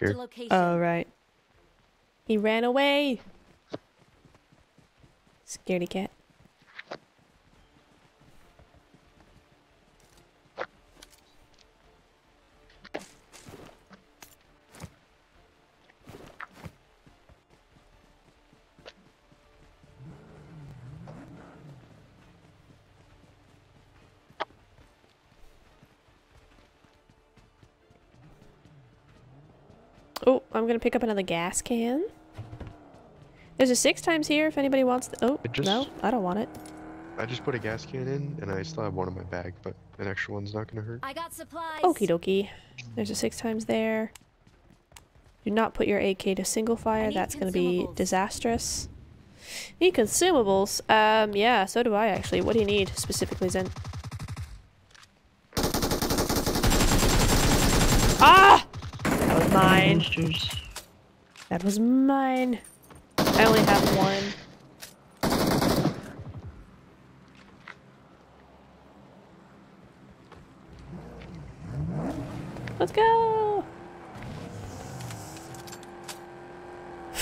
Here. Oh, right. He ran away. Scaredy cat. Gonna pick up another gas can. There's a six times here if anybody wants the- Oh, It no, I don't want it. I just put a gas can in, and I still have one in my bag, but an extra one's not gonna hurt. I got supplies. Okie dokie. There's a six times there. Do not put your AK to single fire. That's gonna be disastrous. Need consumables. Um, yeah, so do I actually. What do you need specifically, Zen? Ah! That was mine. Monsters. That was mine. I only have one. Let's go!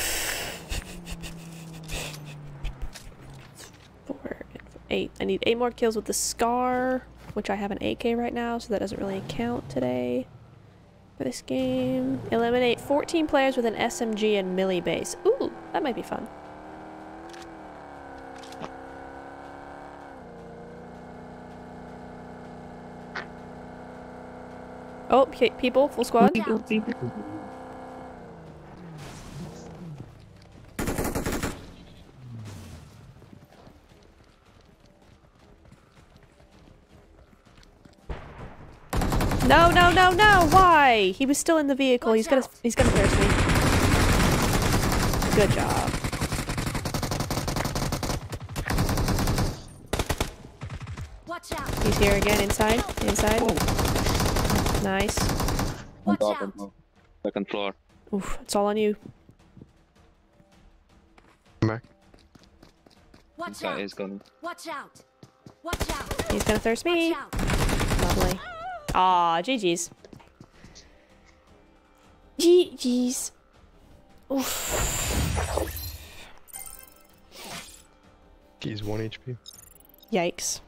Four, eight. I need eight more kills with the Scar, which I have an AK right now, so that doesn't really count today for this game. Eliminate 14 players with an SMG and melee base. Ooh, that might be fun. Oh, pe- people, full squad. People, people. No, no, no, no! Why? He was still in the vehicle. he's gonna, out. he's gonna thirst me. Good job. Watch out. He's here again, inside, inside. Oh. Nice. On Watch top out. of the uh, second floor. Oof, it's all on you. Come back. Watch out. is gonna. Watch out. Watch out. He's gonna thirst me. Lovely. Aw, GG's. GG's. Oof. He's one HP. Yikes.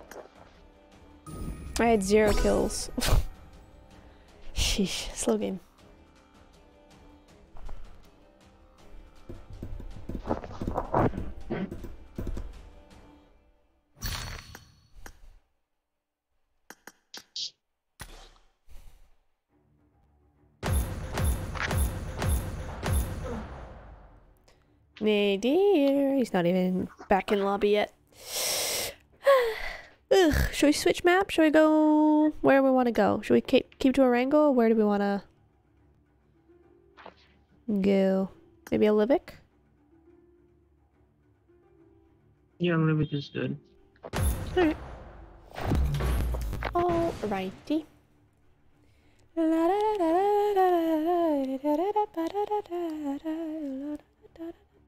I had zero kills. Sheesh, slow game. Nadir, he's not even back in lobby yet. Ugh, should we switch map? Should we go where we want to go? Should we keep keep to Erangel or where do we want to go? Maybe a Livik? Yeah, Livik is good. Alright. Alrighty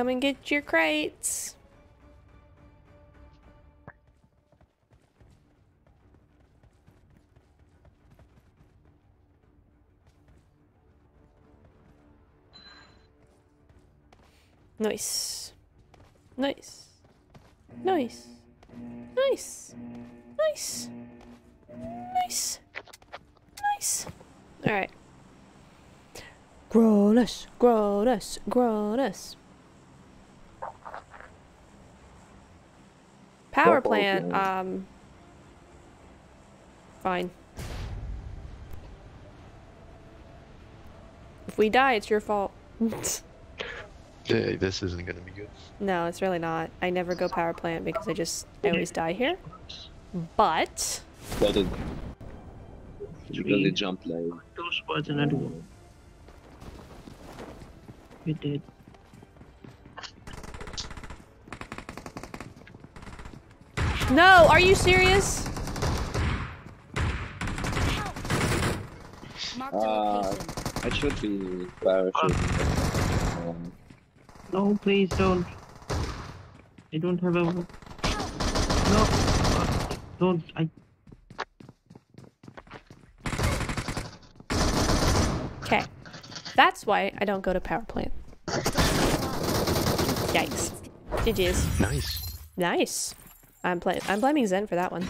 Come and get your crates. Nice. Nice. Nice. Nice. Nice. Nice. Nice. Alright. Gronus, Gronus, Gronus. Power plant, um. Fine. If we die, it's your fault. Eh, This isn't gonna be good. No, it's really not. I never go power plant because I just I always die here. But That is because they jump like Two spots in a row. We did. No, are you serious? Mark Uh. I should be parachuting. Um, No, please don't. I don't have a. No. Don't. I. Okay. That's why I don't go to power plant. Yikes. GG's. Nice. Nice. I'm play I'm blaming Zen for that one.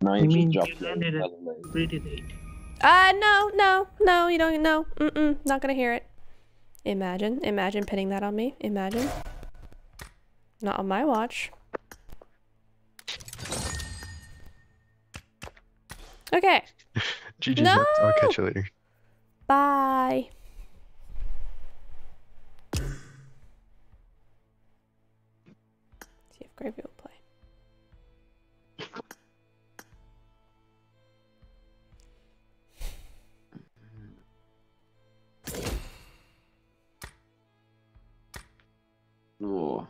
now I you mean, just you landed it hella late. pretty late. Uh no, no, no, you don't no. Mm-mm, not gonna hear it. Imagine, imagine pinning that on me. Imagine. Not on my watch. Okay. GG's. No! Matt. I'll catch you later. Bye. Gravy will play. Oh.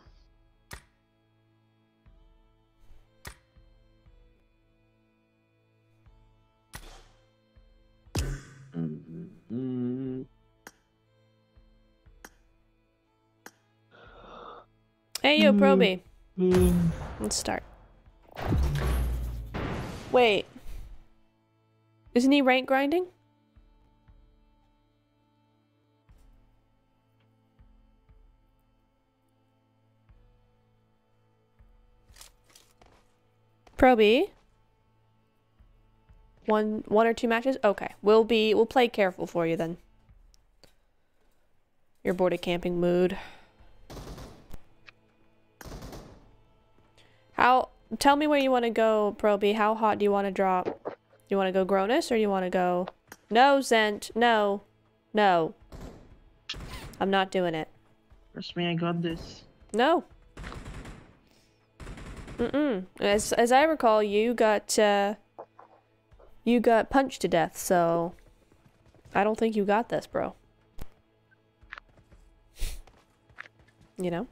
Hey yo, Proby. Mm. Mm, Let's start. Wait. Isn't he rank grinding? Proby. One one or two matches? Okay. We'll be we'll play careful for you then. You're bored of camping mood. How tell me where you want to go, Proby. How hot do you want to drop? You want to go Gronus or you want to go No, Zent. No. No. I'm not doing it. trust me, I got this. No. Mm-mm. As as I recall, you got uh you got punched to death, so I don't think you got this, bro. You know?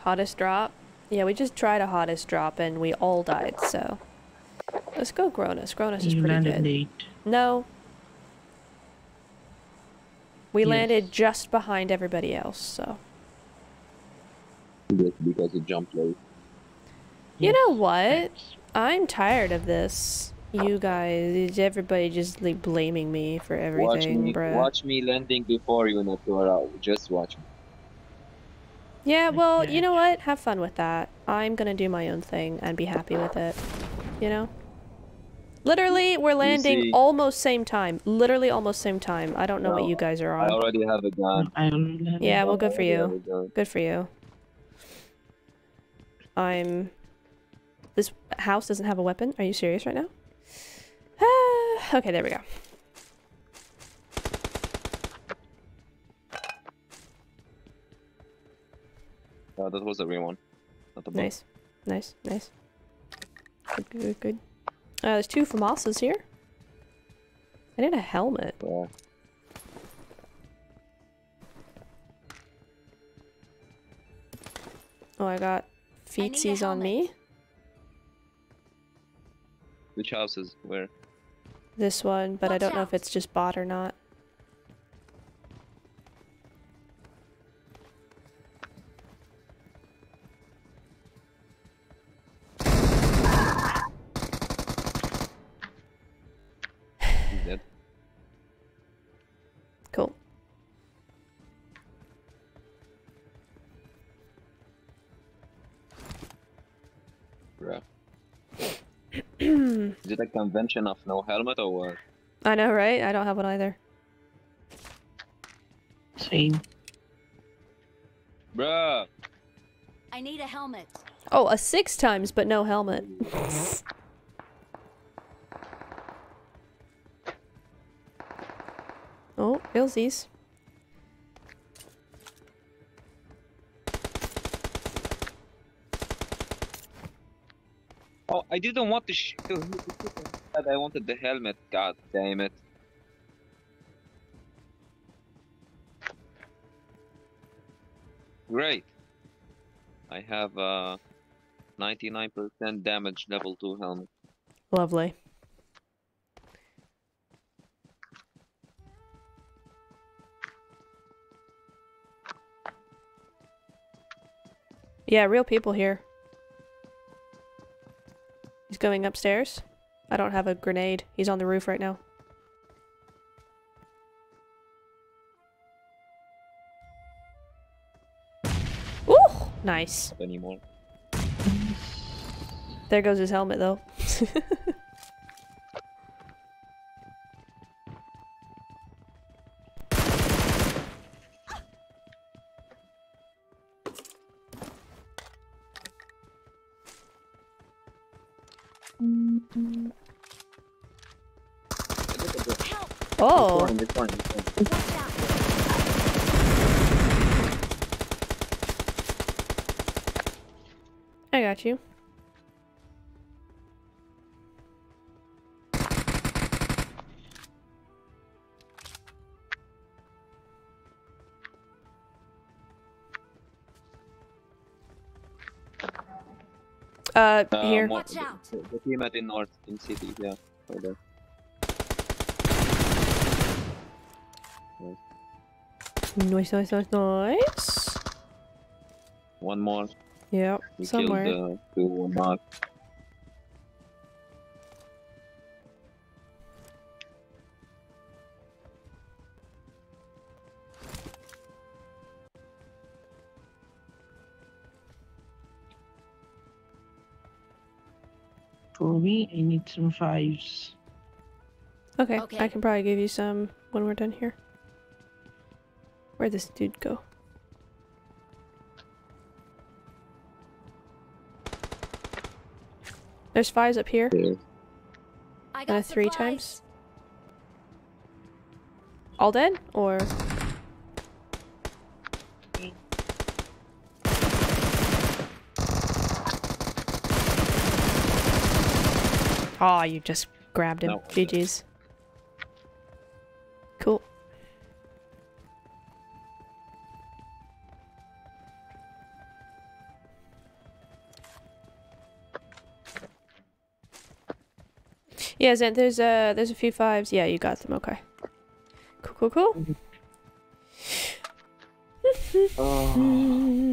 Hottest drop? Yeah, we just tried a hottest drop and we all died, so let's go Gronus. Gronus is You pretty good. late. No. We Yes. landed just behind everybody else, so. because you jump late. You Yes, know what? I'm tired of this. You guys, is everybody just like blaming me for Watch everything, me, bruh. watch me landing before you, Neptura. Just watch me. Yeah, well, you know what? Have fun with that. I'm gonna do my own thing and be happy with it. You know? Literally, we're landing see- almost same time. Literally almost same time. I don't know what you guys are on. I already have a gun. I already landed. Yeah, well, good for I already have you. Good for you. I'm. This house doesn't have a weapon. Are you serious right now? Okay, there we go. Uh, that was the real one. Not a bot. Nice, nice, nice. Good, good, good. good. Uh, there's two FAMASas here. I need a helmet. Yeah. Oh, I got need a feetsies on me. Which houses? Where? This one, but I don't know if it's just bot or not. Is it a convention of no helmet or what? I know, right? I don't have one either. Same. Bruh. I need a helmet. Oh, a six times, but no helmet. oh, Ilsies. Oh, I didn't want to shoot. I wanted the helmet. God damn it. Great. I have uh 99% damage level 2 helmet. Lovely. Yeah, real people here. Going upstairs. I don't have a grenade. He's on the roof right now. Ooh! Nice. anymore. There goes his helmet, though. I you. Uh, Uh, here. more- Watch out. The, the team at the north in city, yeah. Right there. Nice, nice, nice, nice. One more. Yep, We somewhere. killed uh, two mark. For me, I need some fives. Okay, I can probably give you some when we're done here. Where'd this dude go? There's fives up here. There. I got uh, a three supplies. times. All dead? Or. Oh, you just grabbed him. No. GG's. Yeah, there's a there's a few fives. Yeah, you got them. Okay. Cool, cool, cool. Oh,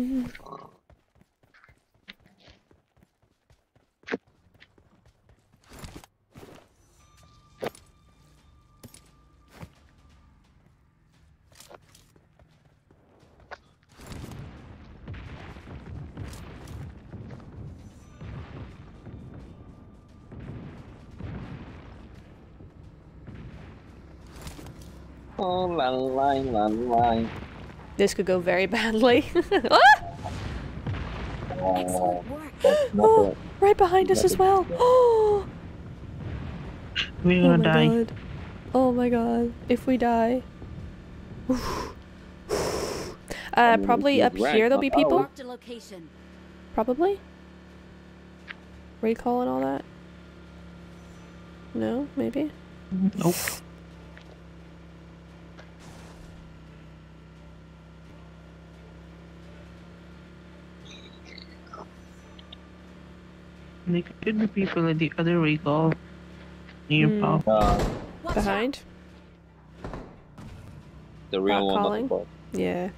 la la la la. This could go very badly. ah! Oh, Excellent work. that's not Oh, right behind us as well. Oh, We're oh gonna my die. god. Oh my god. If we die. uh, probably up could here there'll be people. Marked a location. Probably. Recall and all that. No, maybe. Nope. There could be people at the other recall near. Pop. Uh, Behind. the real Not one. not the calling? bot. Yeah.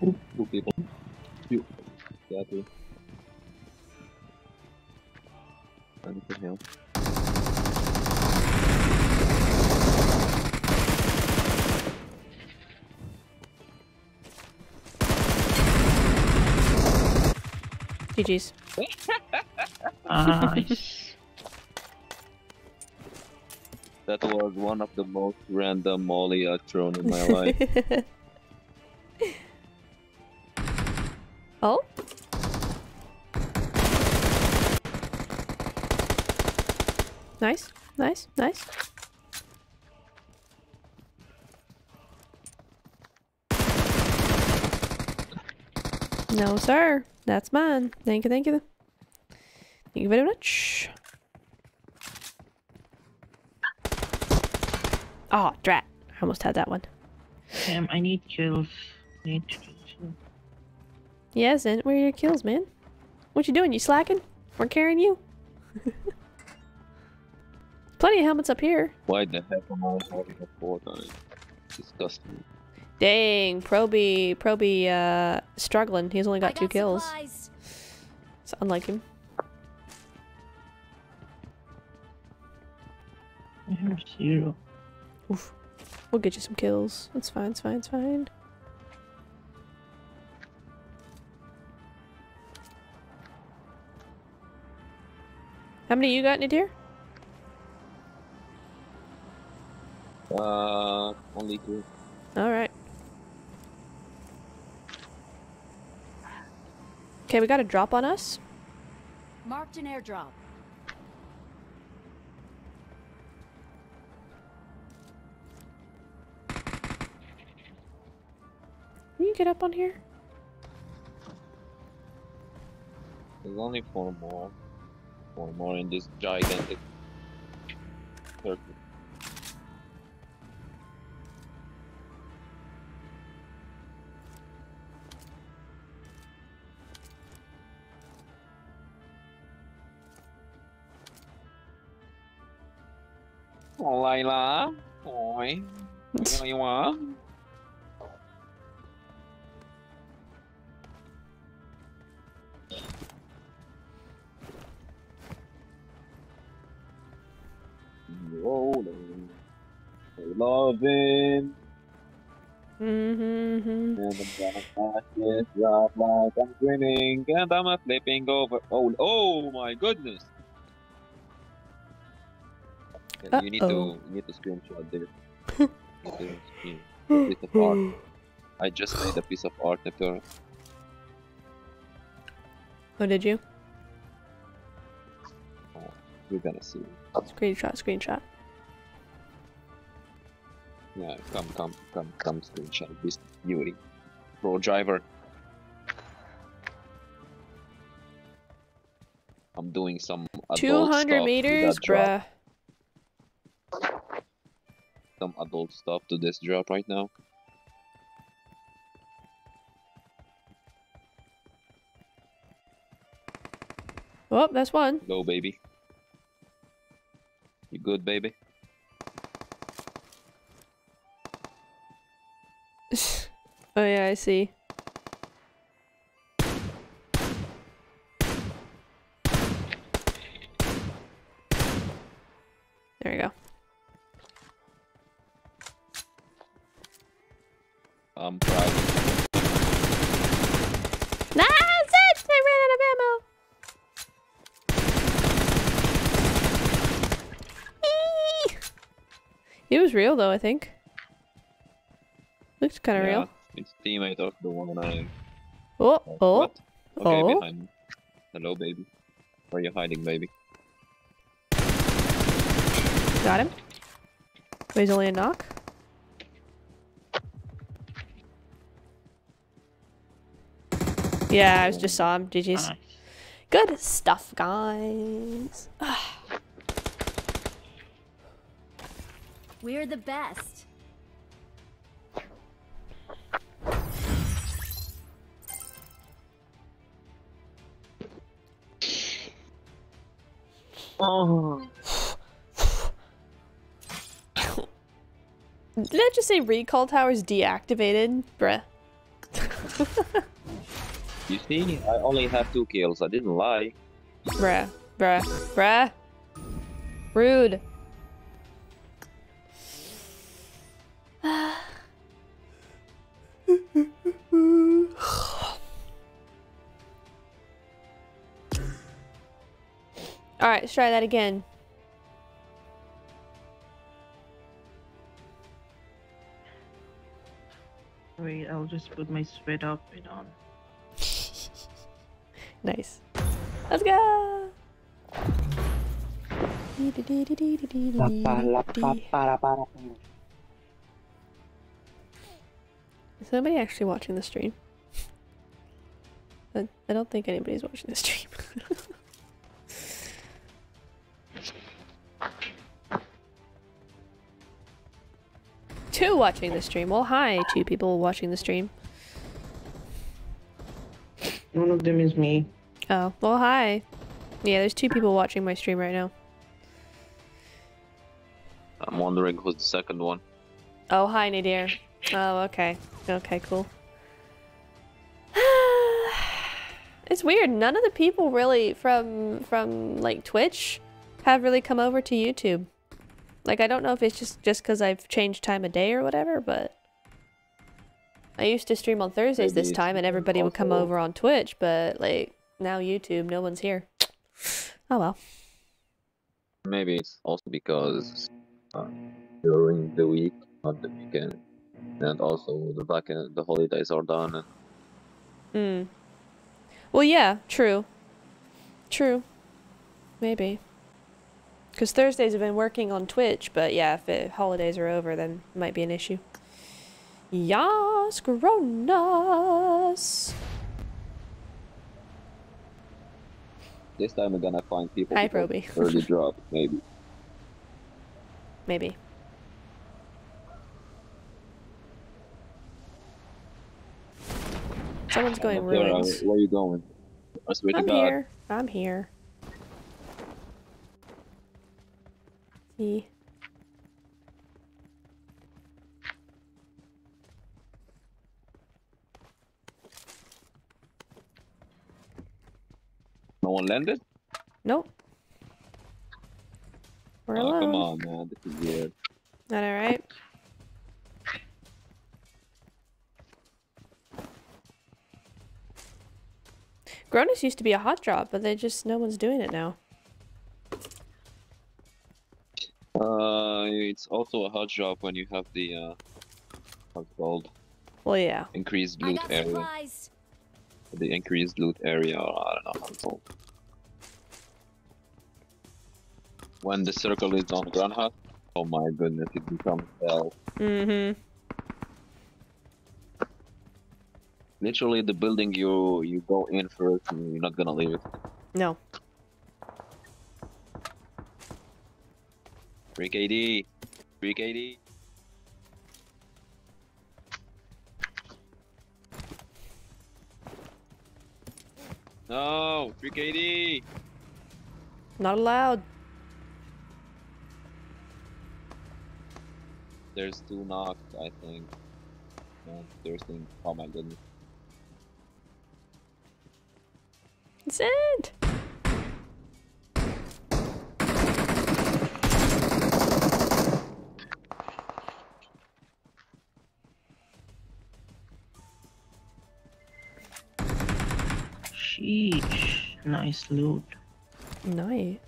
Two people. Two. Yeah, two. Anything else? GG's. Nice. That was one of the most random molly I've thrown in my life. oh? Nice, nice, nice. No, sir. That's mine. Thank you, thank you. Thank you very much. Oh, drat. I almost had that one. Damn, I need kills. Need to kill. Yeah, Zen, where are your kills, man? What you doing? You slacking? We're carrying you? Plenty of helmets up here. Why the heck am I having a four time? Disgusting. Dang, Proby, Proby, uh, struggling. He's only got I two kills. supplies. It's unlike him. I have zero. Oof. We'll get you some kills. It's fine, it's fine, it's fine. How many you got, Nadir? Uh, only two. Alright. Okay, we got a drop on us. Marked an airdrop. Can you get up on here? There's only four more. Four more in this gigantic circle. Oh, Layla. Oi. Here you are. Rolling. Loving. Mm-hmm. And I'm gonna smash this drop like I'm grinning. And I'm a flipping over. Oh, oh my goodness. Yeah, You need to Uh-oh. you need to screenshot this. You need to screen a piece of art. I just made a piece of art after Oh, did you? we're gonna see. Screenshot, screenshot. Yeah, come, come, come, come, screenshot this beauty. Pro driver. I'm doing some 200 meters, bruh. Some adult stuff to this drop right now. Oh, that's one. Go, baby. You good, baby? oh yeah, I see. There you go. Was real though, I think. Looks kind of yeah, real. It's teammate of the one I. Oh, uh, oh, What? Okay, oh. behind me. Hello, baby. Where are you hiding, baby? got him. Oh, he's only a knock. Yeah, I was just saw him. GG's. Nice. Good stuff, guys. We're the best. Oh, Did I just say recall towers deactivated? Bruh. You see, I only have two kills. I didn't lie. Bruh. Bruh. Bruh. Rude. Alright, let's try that again. Wait, I'll just put my sweat outfit on. Nice. Let's go! Is somebody actually watching the stream? I, I don't think anybody's watching the stream. two watching the stream. Well, hi, two people watching the stream. One of them is me. Oh, well, hi. Yeah, there's two people watching my stream right now. I'm wondering who's the second one. Oh, hi, Nadir. Oh, okay. Okay, cool. it's weird. None of the people really from from like Twitch have really come over to YouTube. Like, I don't know if it's just just because I've changed time of day or whatever, but I used to stream on Thursdays Maybe this time, and everybody would come over on Twitch. But like now YouTube, no one's here. Oh well. Maybe it's also because uh, during the week, not the weekend, and also the back the holidays are done. And Hmm. Well, yeah, true. True. Maybe. Because Thursdays have been working on Twitch, but yeah, if it, holidays are over, then it might be an issue. Yas, Coronas! this time we're gonna find people Hi, Proby. early drop, maybe. Maybe. Someone's going there, ruins. where are you going? I swear I'm God. here. I'm here. See. No one landed? Nope. We're Oh, alone. come on, man. This is weird. That alright? Gronus used to be a hot drop, but they just no one's doing it now. Uh, it's also a hot drop when you have the, uh, what's it called? Well, yeah. Increased loot area. supplies. The increased loot area, or I don't know how it's called. When the circle is on ground oh my goodness, it becomes hell. Mm-hmm. Literally, the building you you go in first, and you're not gonna leave it. No. Freak AD, freak AD. No, freak AD. Not allowed. There's two knocks, I think. No, there's two. Oh my goodness. Send! Sheesh. Nice loot. Nice.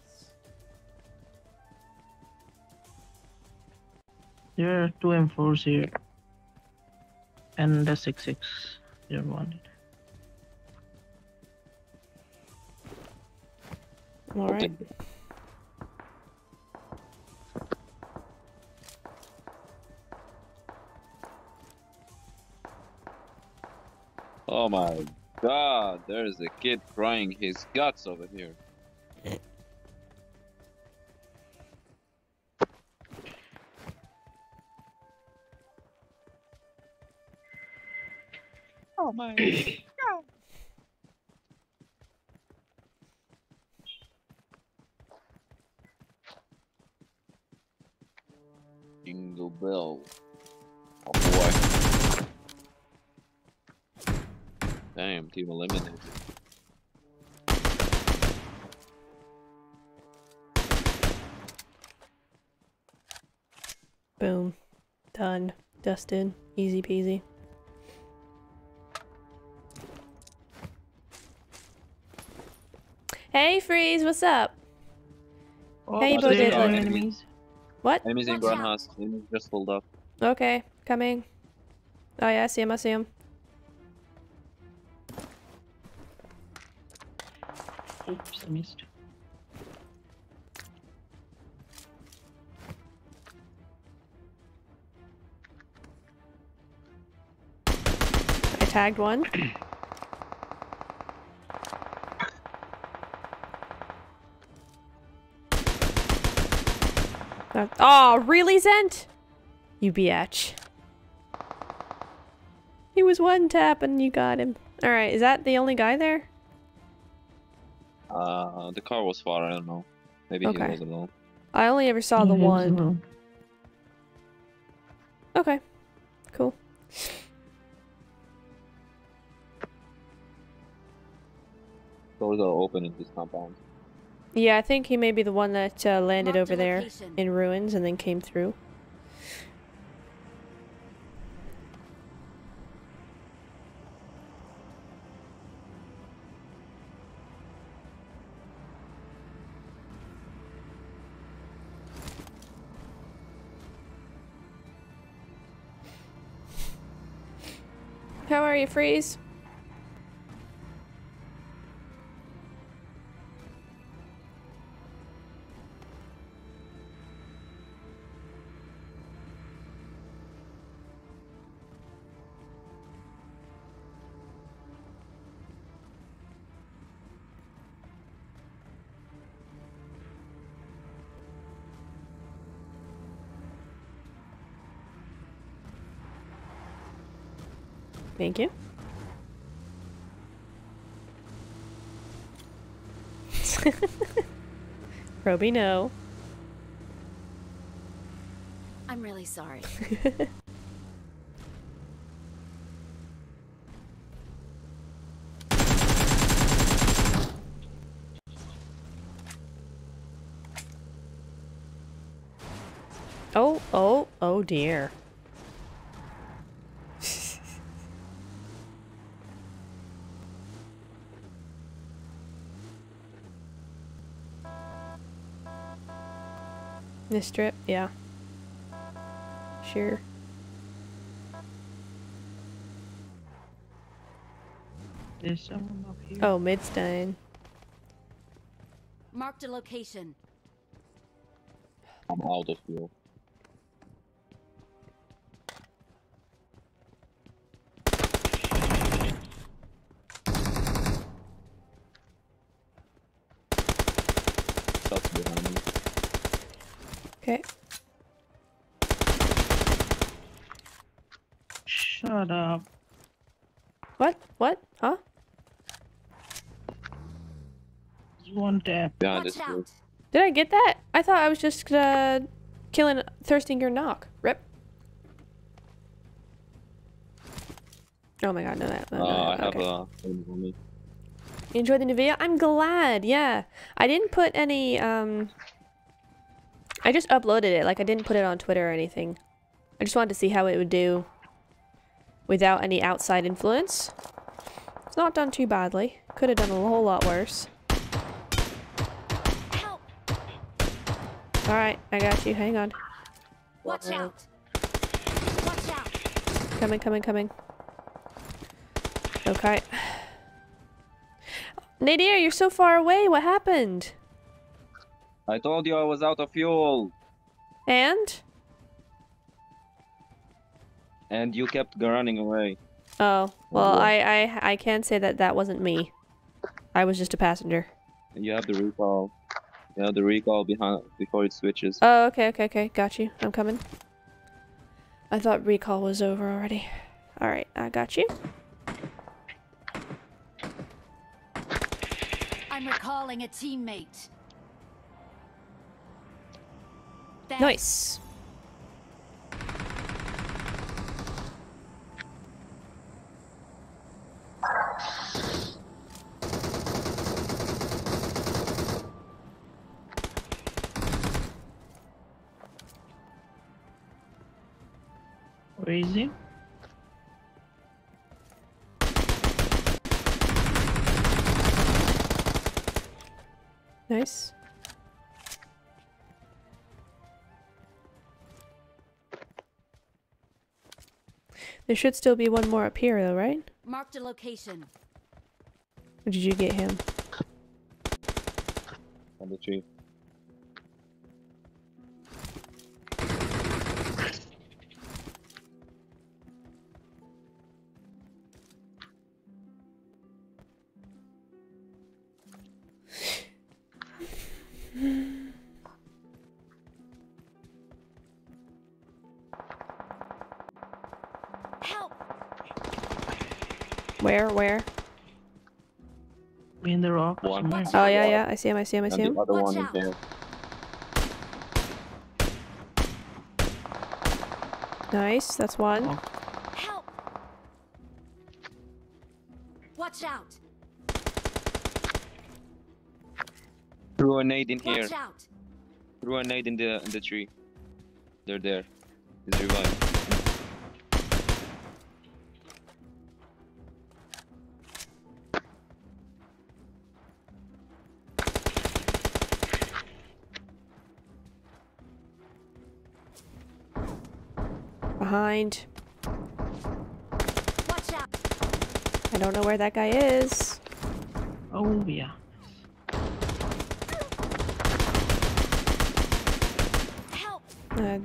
There are two M4s here. And the 6.6. They're wanted. Alright. Oh my god, there's a kid crying his guts over here. Oh my god. Oh boy. Damn, team eliminated. Boom. Done. Dusted. Easy peasy. Hey, Freeze, what's up? Oh, Hey, there Bodidla. Are enemies. What? Enemies in Watch Grand. House. Enemies just pulled up. Okay, coming. Oh yeah, I see him, I see him. Oops, I missed. I tagged one. That- oh, really, Zent? You biatch. He was one tap and you got him. Alright, is that the only guy there? Uh, the car was far. I don't know. Maybe Okay. he was alone. I only ever saw the He is one. alone. Okay, cool. Doors are open in this compound. Yeah, I think he may be the one that uh, landed over there in ruins and then came through. How are you, Freeze? Thank you. Roby, no. I'm really sorry. Oh, oh, oh dear. This strip, yeah. Sure. There's someone up here. Oh, Midstein. Marked a location. I'm out of fuel. Shut up. What? What? Huh? There's one tap. Behind Watch this out. Did I get that? I thought I was just uh, killing your knock. Rip. Oh my god, no that. No, Uh, no, I that. have okay. a enemy on. You enjoyed the new video? I'm glad, yeah. I didn't put any, um... I just uploaded it, like I didn't put it on Twitter or anything. I just wanted to see how it would do without any outside influence. It's not done too badly. Could have done a whole lot worse. Help. Alright, I got you. Hang on. Watch out. Watch out. Coming, coming, coming. Okay. Nadir, you're so far away. What happened? I told you I was out of fuel, And? And you kept running away. Oh, well, yeah. I, I, I can say that that wasn't me. I was just a passenger. And you have the recall. You have the recall behind before it switches. Oh, okay, okay, okay. Got you. I'm coming. I thought recall was over already. Alright, I got you. I'm recalling a teammate. Thanks. Nice. Where is he? Nice. There should still be one more up here though, right? Marked a location. Or did you get him? On the tree. Where? Where? In the rock. One. somewhere. Oh yeah, yeah. I see him. I see him. I see him. the other Watch one is there. Nice. That's one. Oh, Help! Watch out! Threw a nade in here. Watch out! Threw a nade in the in the tree. They're there. He's revived. Behind. Watch out! I don't know where that guy is. oh yeah. Help! Uh,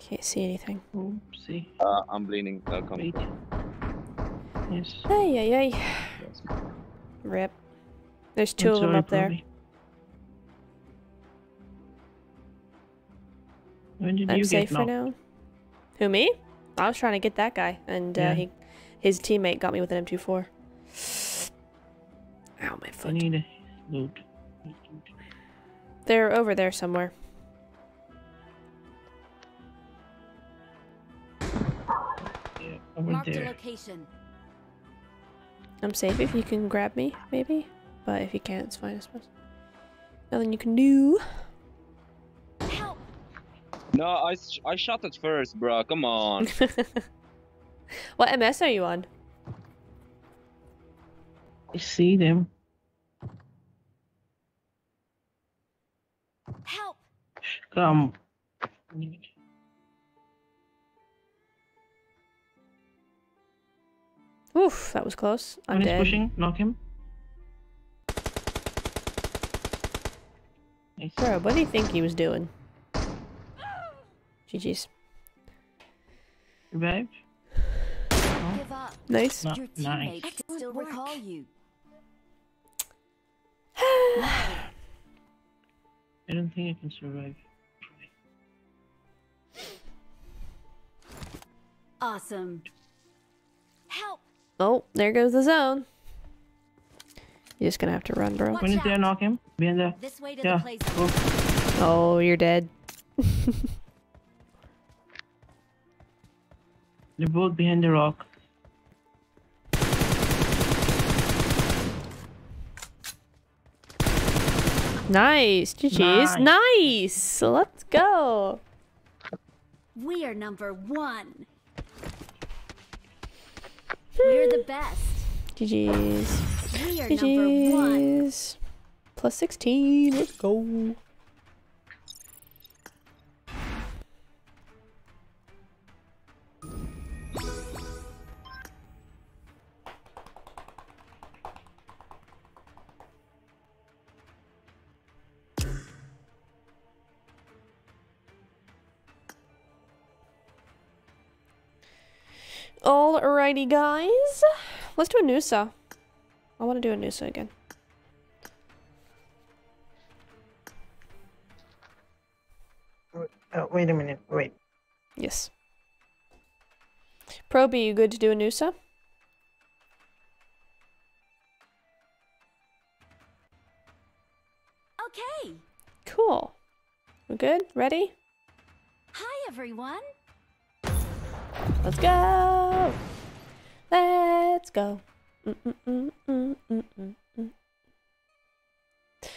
can't see anything. Oopsie. Uh, I'm bleeding. Uh, coming. Wait. Yes. Ay, ay, ay. Yes. Rip. There's I'm two of them sorry, up there. Bobby. When did I'm you safe get for now. Who me? I was trying to get that guy, and uh, Yeah. he, his teammate got me with an M24. Ow, my I foot. need a loot. They're over there somewhere. Yeah, over Marked there. location. I'm safe if you can grab me, maybe. But if you can't, it's fine, I suppose. Nothing you can do. Help! No, I, sh- I shot it first, bro. Come on. what MS are you on? I see them. Help! Come. Oof, that was close. I'm One is dead. pushing. Knock him. Nice. Bro, what do you think he was doing? GG's. Revive. Give. Nice. No, nice. teammate can still recall you. I don't think I can survive. Awesome. Help! Oh, there goes the zone. You're just gonna have to run, bro. Watch When is there? out. Knock him. Behind the. This way to Yeah. the play zone. Oh, you're dead. They're both behind the rock. Nice. GG's. Nice. Nice. Let's go. We are number one. We're the best. GG's. We are number one. GG's. Plus 16. Let's go. Alrighty, guys. Let's do a Nusa. I want to do a Nusa again. Uh, wait a minute. Wait. Yes. Proby, you good to do a Nusa? Okay. Cool. We good? Ready? Hi, everyone. Let's go! Let's go.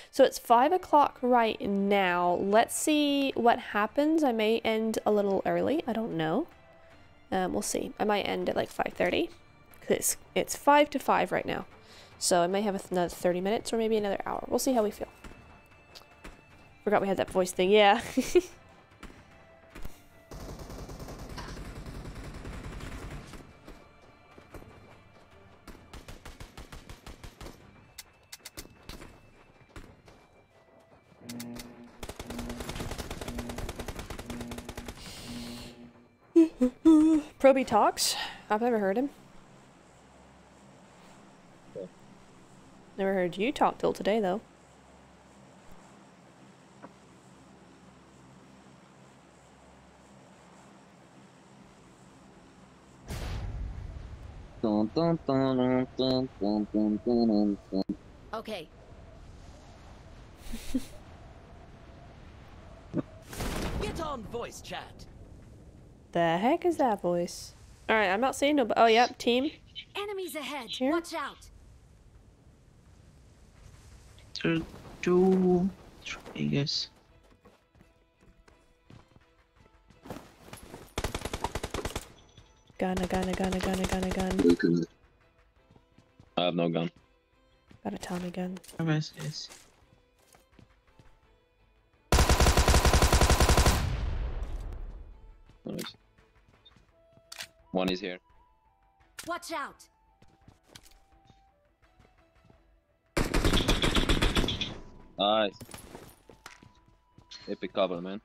So it's five o'clock right now. Let's see what happens. I may end a little early. I don't know. Um, we'll see. I might end at like 5.30. It's, it's 5 to 5 right now. So I may have another 30 minutes or maybe another hour. We'll see how we feel. Forgot we had that voice thing. Yeah. Proby Talks? I've never heard him. Never heard you talk till today, though. Okay. Get on voice chat. The heck is that voice? Alright, I'm not seeing no. Oh, yep, team. Enemies ahead. Here? Watch out. There are two, three, I guess. Gun, a gun, a gun, a gun, a gun, a gun. I have no gun. Got a Tommy gun. I guess yes. Nice. One is here. Watch out. Nice. Epic cover, man.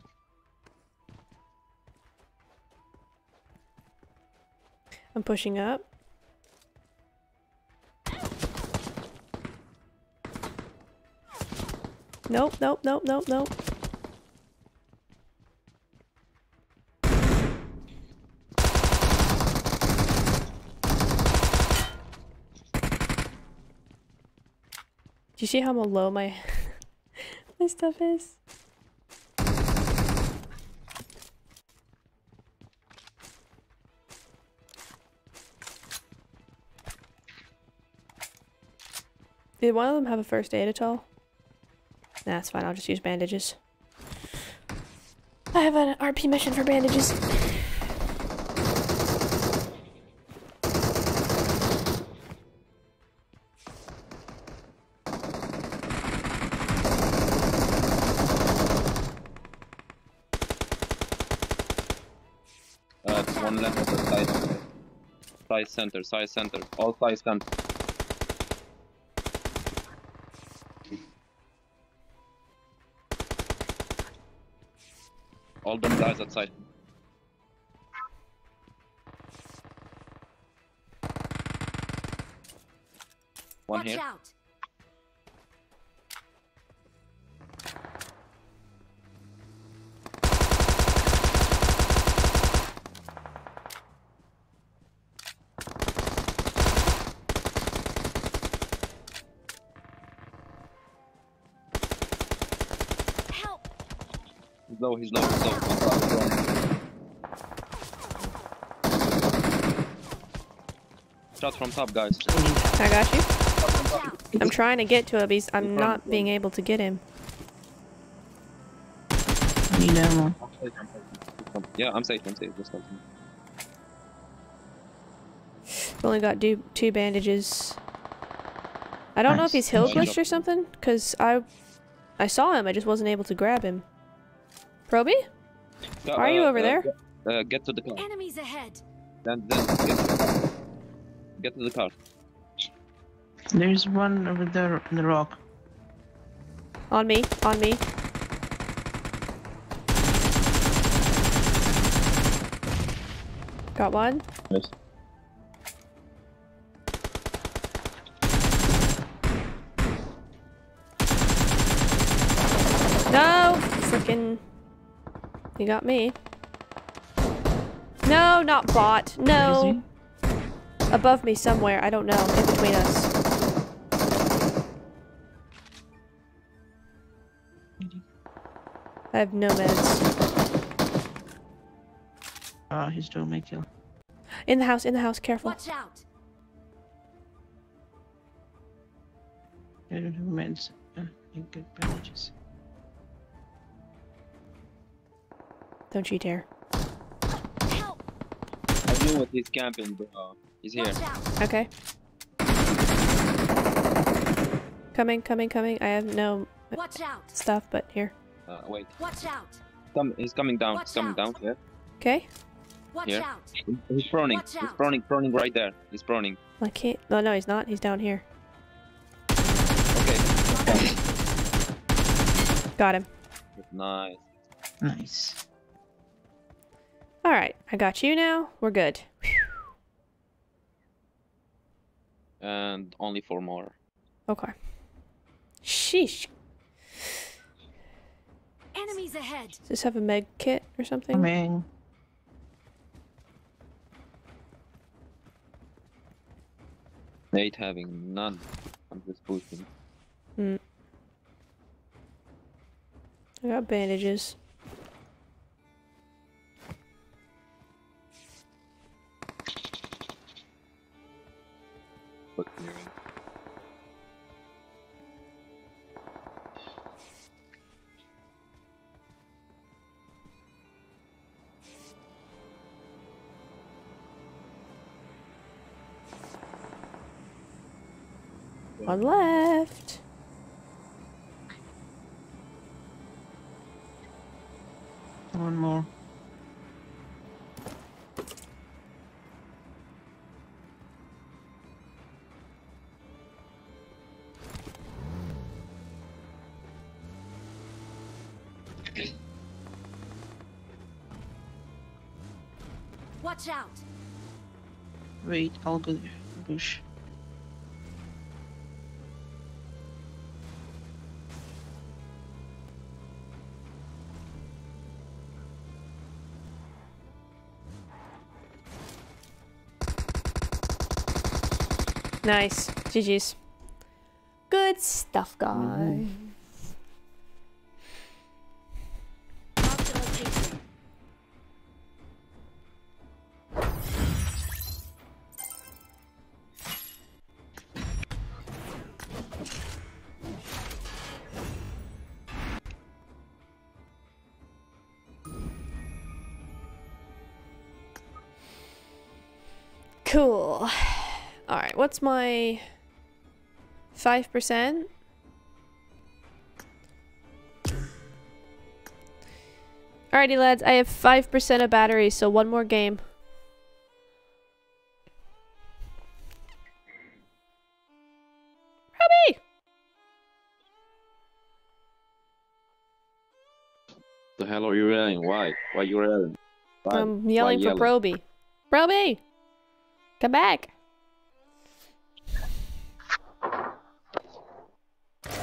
I'm pushing up. Nope, nope, nope, nope, nope. You see how low my my stuff is? Did one of them have a first aid at all? Nah, it's fine. I'll just use bandages. I have an RP mission for bandages. Side center, side center. All side center. All them guys outside. One Watch here. out. Oh, he's low, he's low, he's low. On top, he's low. Shot from top, guys. I got you. I'm trying to get to him. He's, I'm not being able to get him. Need ammo. Yeah, I'm safe, I'm safe. Just continue. I've only got do, two bandages. I don't know if he's hill glitched or something, because I, I saw him. I just wasn't able to grab him. Proby? Yeah, Are you uh, over uh, there? Get, uh, get to the car. Enemies ahead. Then, then get to the car. Get to the car. There's one over there in the rock. On me, on me. Got one. Yes. No! Frickin'. You got me. No, not bot. No. Above me somewhere. I don't know. In between us. I have no meds. Ah, he's doing my kill. In the house, in the house. Careful. Watch out. I don't have meds. Uh, good bandages. Don't you dare. Help. I knew what he's camping, bro. He's here. Okay. Coming, coming, coming. I have no Watch out. stuff, but here. Uh, wait. Watch out. Come, he's coming down. Watch he's coming out. down here. Okay. Watch Here. out. He's proning. Watch He's proning, proning right there. He's proning. I can't. No, no, he's not. He's down here. Okay. Got him. Nice. Nice. All Alright, I got you now. We're good. And only four more. Okay. Sheesh. Enemies ahead. Does this have a med kit or something? Coming. Nate having none. I'm just boosting. Hmm. I got bandages. Clearing. One left. One more. Watch out. Wait, I'll go there. Bush. Nice. GG's. Good stuff, guys. Mark what's my 5%? Alrighty, lads, I have 5% of battery, so one more game. Robbie! The hell are you yelling? Why? Why you yelling? Why? I'm yelling Why for Proby. Proby! Come back!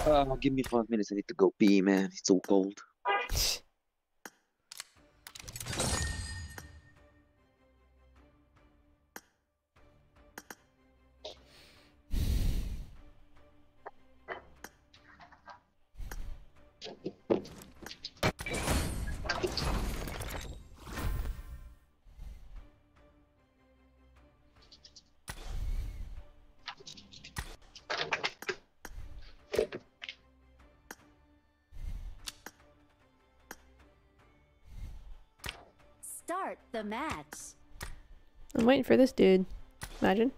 Uh, give me five minutes. I need to go pee, man. It's so cold. the match. I'm waiting for this dude. Imagine.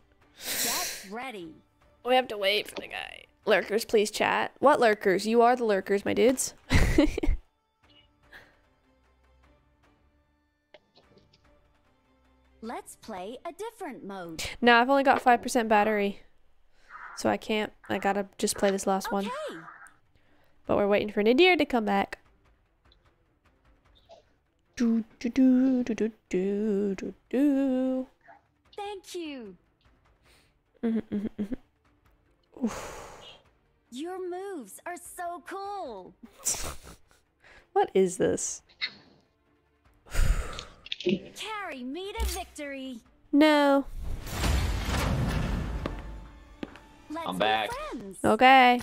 Get ready. We have to wait for the guy. Lurkers, please chat. What lurkers? You are the lurkers, my dudes. Let's play a different mode. no, I've only got 5% battery. So I can't. I gotta just play this last one. But we're waiting for Nadir to come back. Do, do, do, do, do, do, do, do. Thank you. Mhm, mhm, mhm. Oof. Your moves are so cool. What is this? Carry me to victory. No. Let's I'm back. Okay.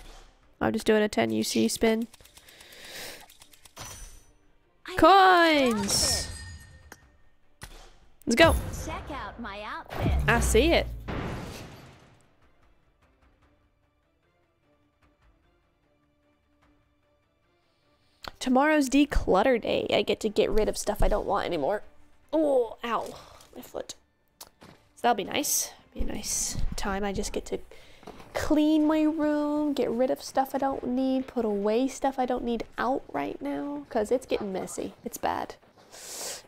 I'm just doing a 10 UC spin. Coins! Let's go. Check out my outfit. I see it. Tomorrow's declutter day. I get to get rid of stuff I don't want anymore. Oh, ow. My foot. So that'll be nice. Be a nice time. I just get to clean my room, get rid of stuff I don't need, put away stuff I don't need out right now because it's getting messy. It's bad.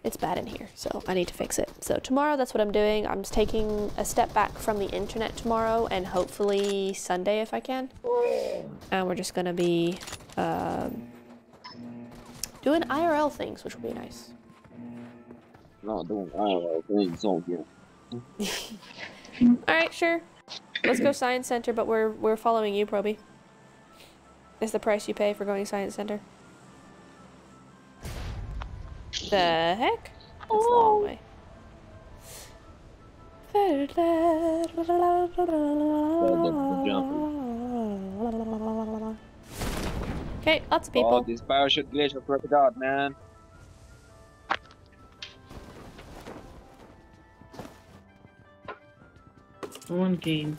It's bad in here, so I need to fix it. So tomorrow, that's what I'm doing. I'm just taking a step back from the internet tomorrow, and hopefully Sunday if I can. And we're just gonna be um, doing IRL things, which will be nice. not doing IRL things on here. Alright, sure. Let's go Science Center, but we're we're following you, Proby. It's the price you pay for going Science Center. The heck? That's a long way. Okay, lots of people. Oh, this parachute glitch was worked man. One game.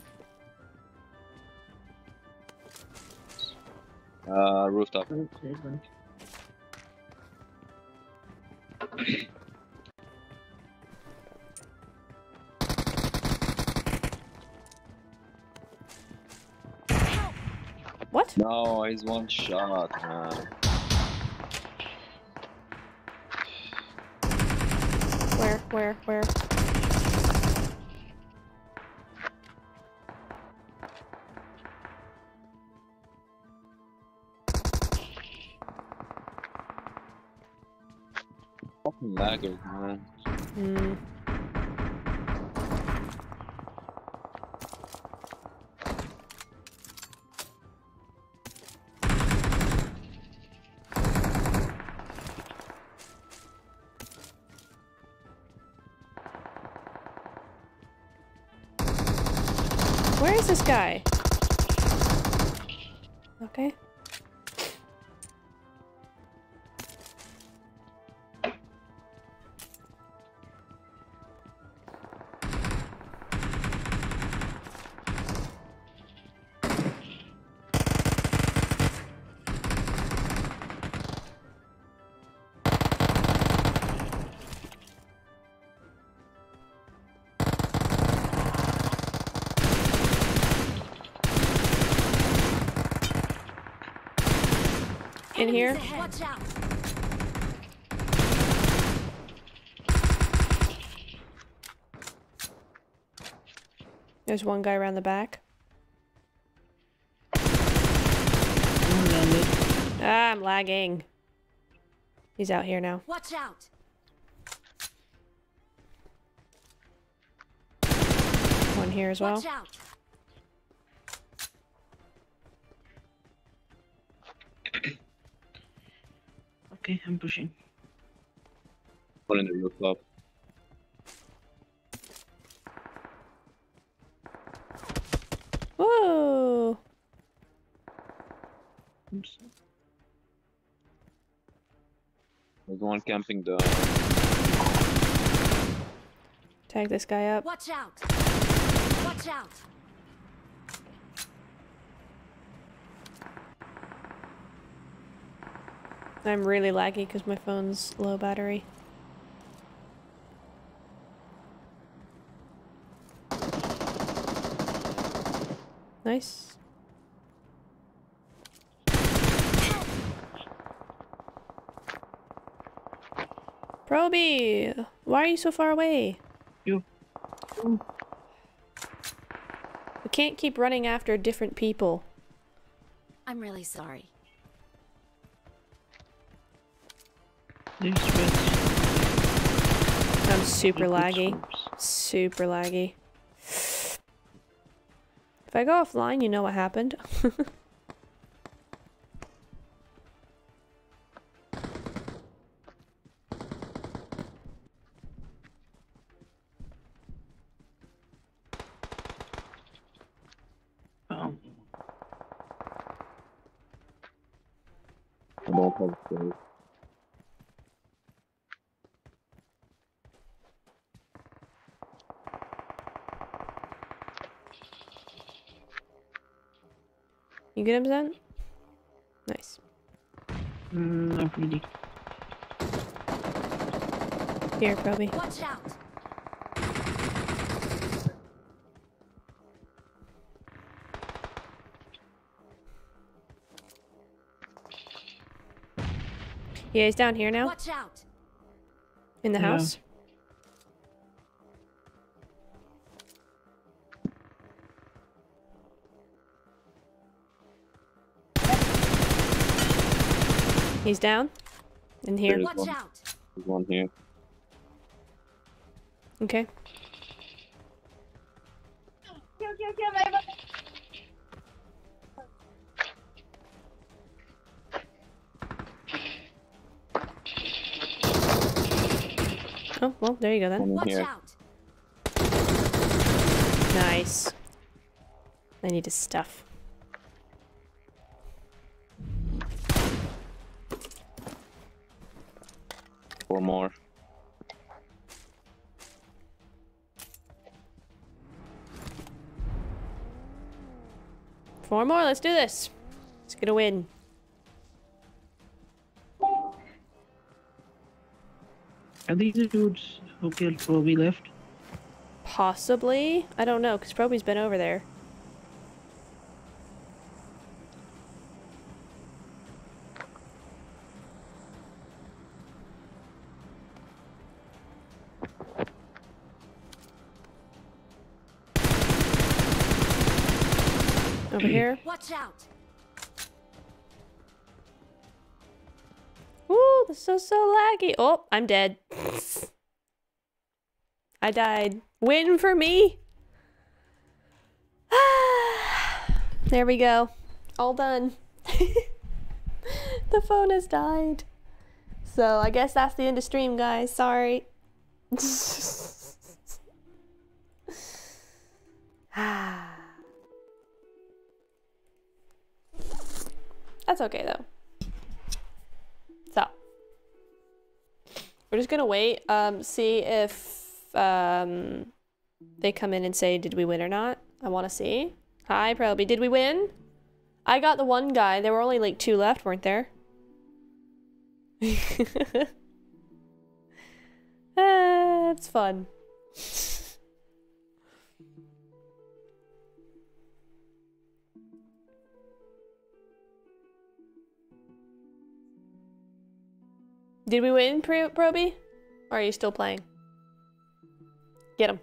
Uh, rooftop. Seven. What? No, he's one shot, man. Where? Where? Where? Man. Hmm. Where is this guy? In here? There's one guy around the back. Ah, I'm lagging. He's out here now. Watch out. One here as well. Watch out. Okay, I'm pushing. One in the rooftop. Whoa! Oops. There's one camping the. Tag this guy up. Watch out. Watch out. I'm really laggy because my phone's low battery. Nice. Proby! Why are you so far away? You. We can't keep running after different people. I'm really sorry. There's red. I'm super laggy. Super laggy. If I go offline, you know what happened. you get him, Zen? Nice. Mm, not really. Here, Proby. Watch out. Yeah, he's down here now. Watch out. In the Yeah. house. He's down. In here. There's Watch one. out. There's one here. Okay. Oh, well, there you go then. Watch here. out! Nice. I need his stuff. Four more. Four more, let's do this. Let's get a win. Are these the dudes who killed Proby left? Possibly. I don't know, because Proby's been over there. Watch out! Ooh, this is so laggy. Oh, I'm dead. I died. Win for me. there we go. All done. the phone has died. So I guess that's the end of stream, guys. Sorry. Ah. That's okay though. So we're just gonna wait, um, see if um they come in and say did we win or not. I wanna see. Hi Proby. did we win? I got the one guy. There were only like two left, weren't there? it's fun. Did we win, Pro- Proby? Or are you still playing? Get him.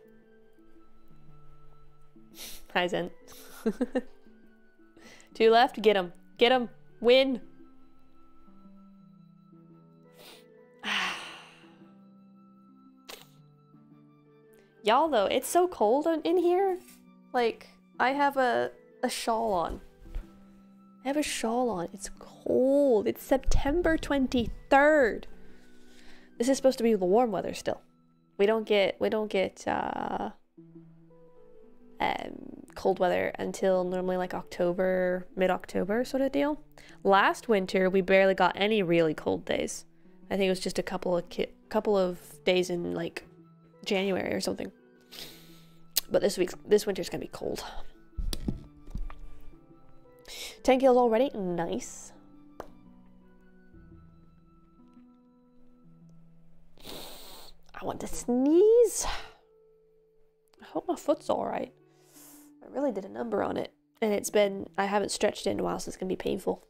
Hi, Zen. Two left. Get him. Get him. Win. Y'all, though, it's so cold in- here. Like, I have a, a shawl on. I have a shawl on. It's cold. It's September 23rd. This is supposed to be the warm weather still. We don't get we don't get uh um cold weather until normally like October, mid-October sort of deal. Last winter we barely got any really cold days. I think it was just a couple of couple of days in like January or something. But this week's this winter's going to be cold. 10 kills already. Nice. I want to sneeze. I hope my foot's alright. I really did a number on it. And it's been, I haven't stretched it in a while, so it's going to be painful.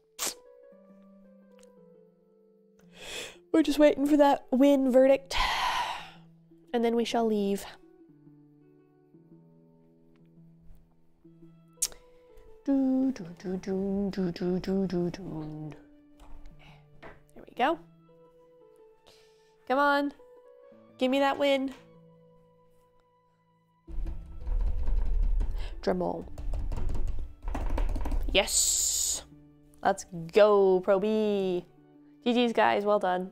We're just waiting for that win verdict. And then we shall leave. Do, do, do, do, do, do, do, do, do. There we go. Come on. Give me that win. Drum roll. Yes. Let's go, Proby. GG's, guys. Well done.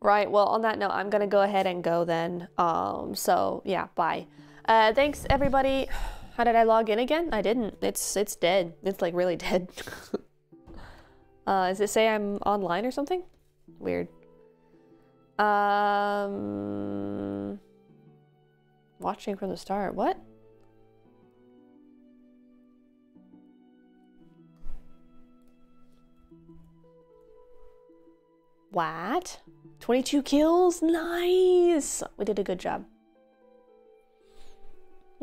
right. Well, on that note, I'm going to go ahead and go then. Um, so, yeah, bye. Uh, thanks, everybody. How did I log in again? I didn't. It's it's dead. It's like really dead. uh, does it say I'm online or something? Weird. Um, watching from the start. What? What? 22 kills? Nice! We did a good job.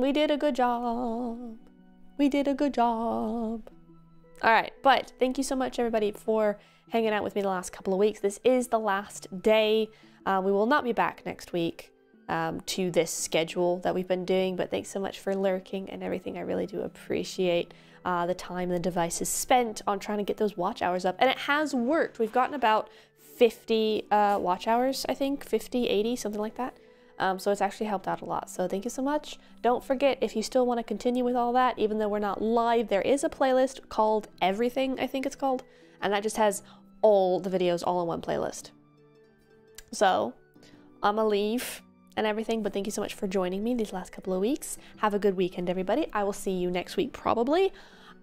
We did a good job. We did a good job. All right, but thank you so much, everybody, for hanging out with me the last couple of weeks. This is the last day. Uh, we will not be back next week um, to this schedule that we've been doing, but thanks so much for lurking and everything. I really do appreciate uh, the time the devices spent on trying to get those watch hours up, and it has worked. We've gotten about 50 uh, watch hours, I think, 50, 80, something like that. Um, so it's actually helped out a lot. So thank you so much. Don't forget, if you still want to continue with all that, even though we're not live, there is a playlist called Everything, I think it's called. And that just has all the videos all in one playlist. So I'm going to leave and everything, but thank you so much for joining me these last couple of weeks. Have a good weekend, everybody. I will see you next week, probably.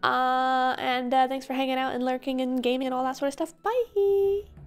Uh, and uh, thanks for hanging out and lurking and gaming and all that sort of stuff. Bye!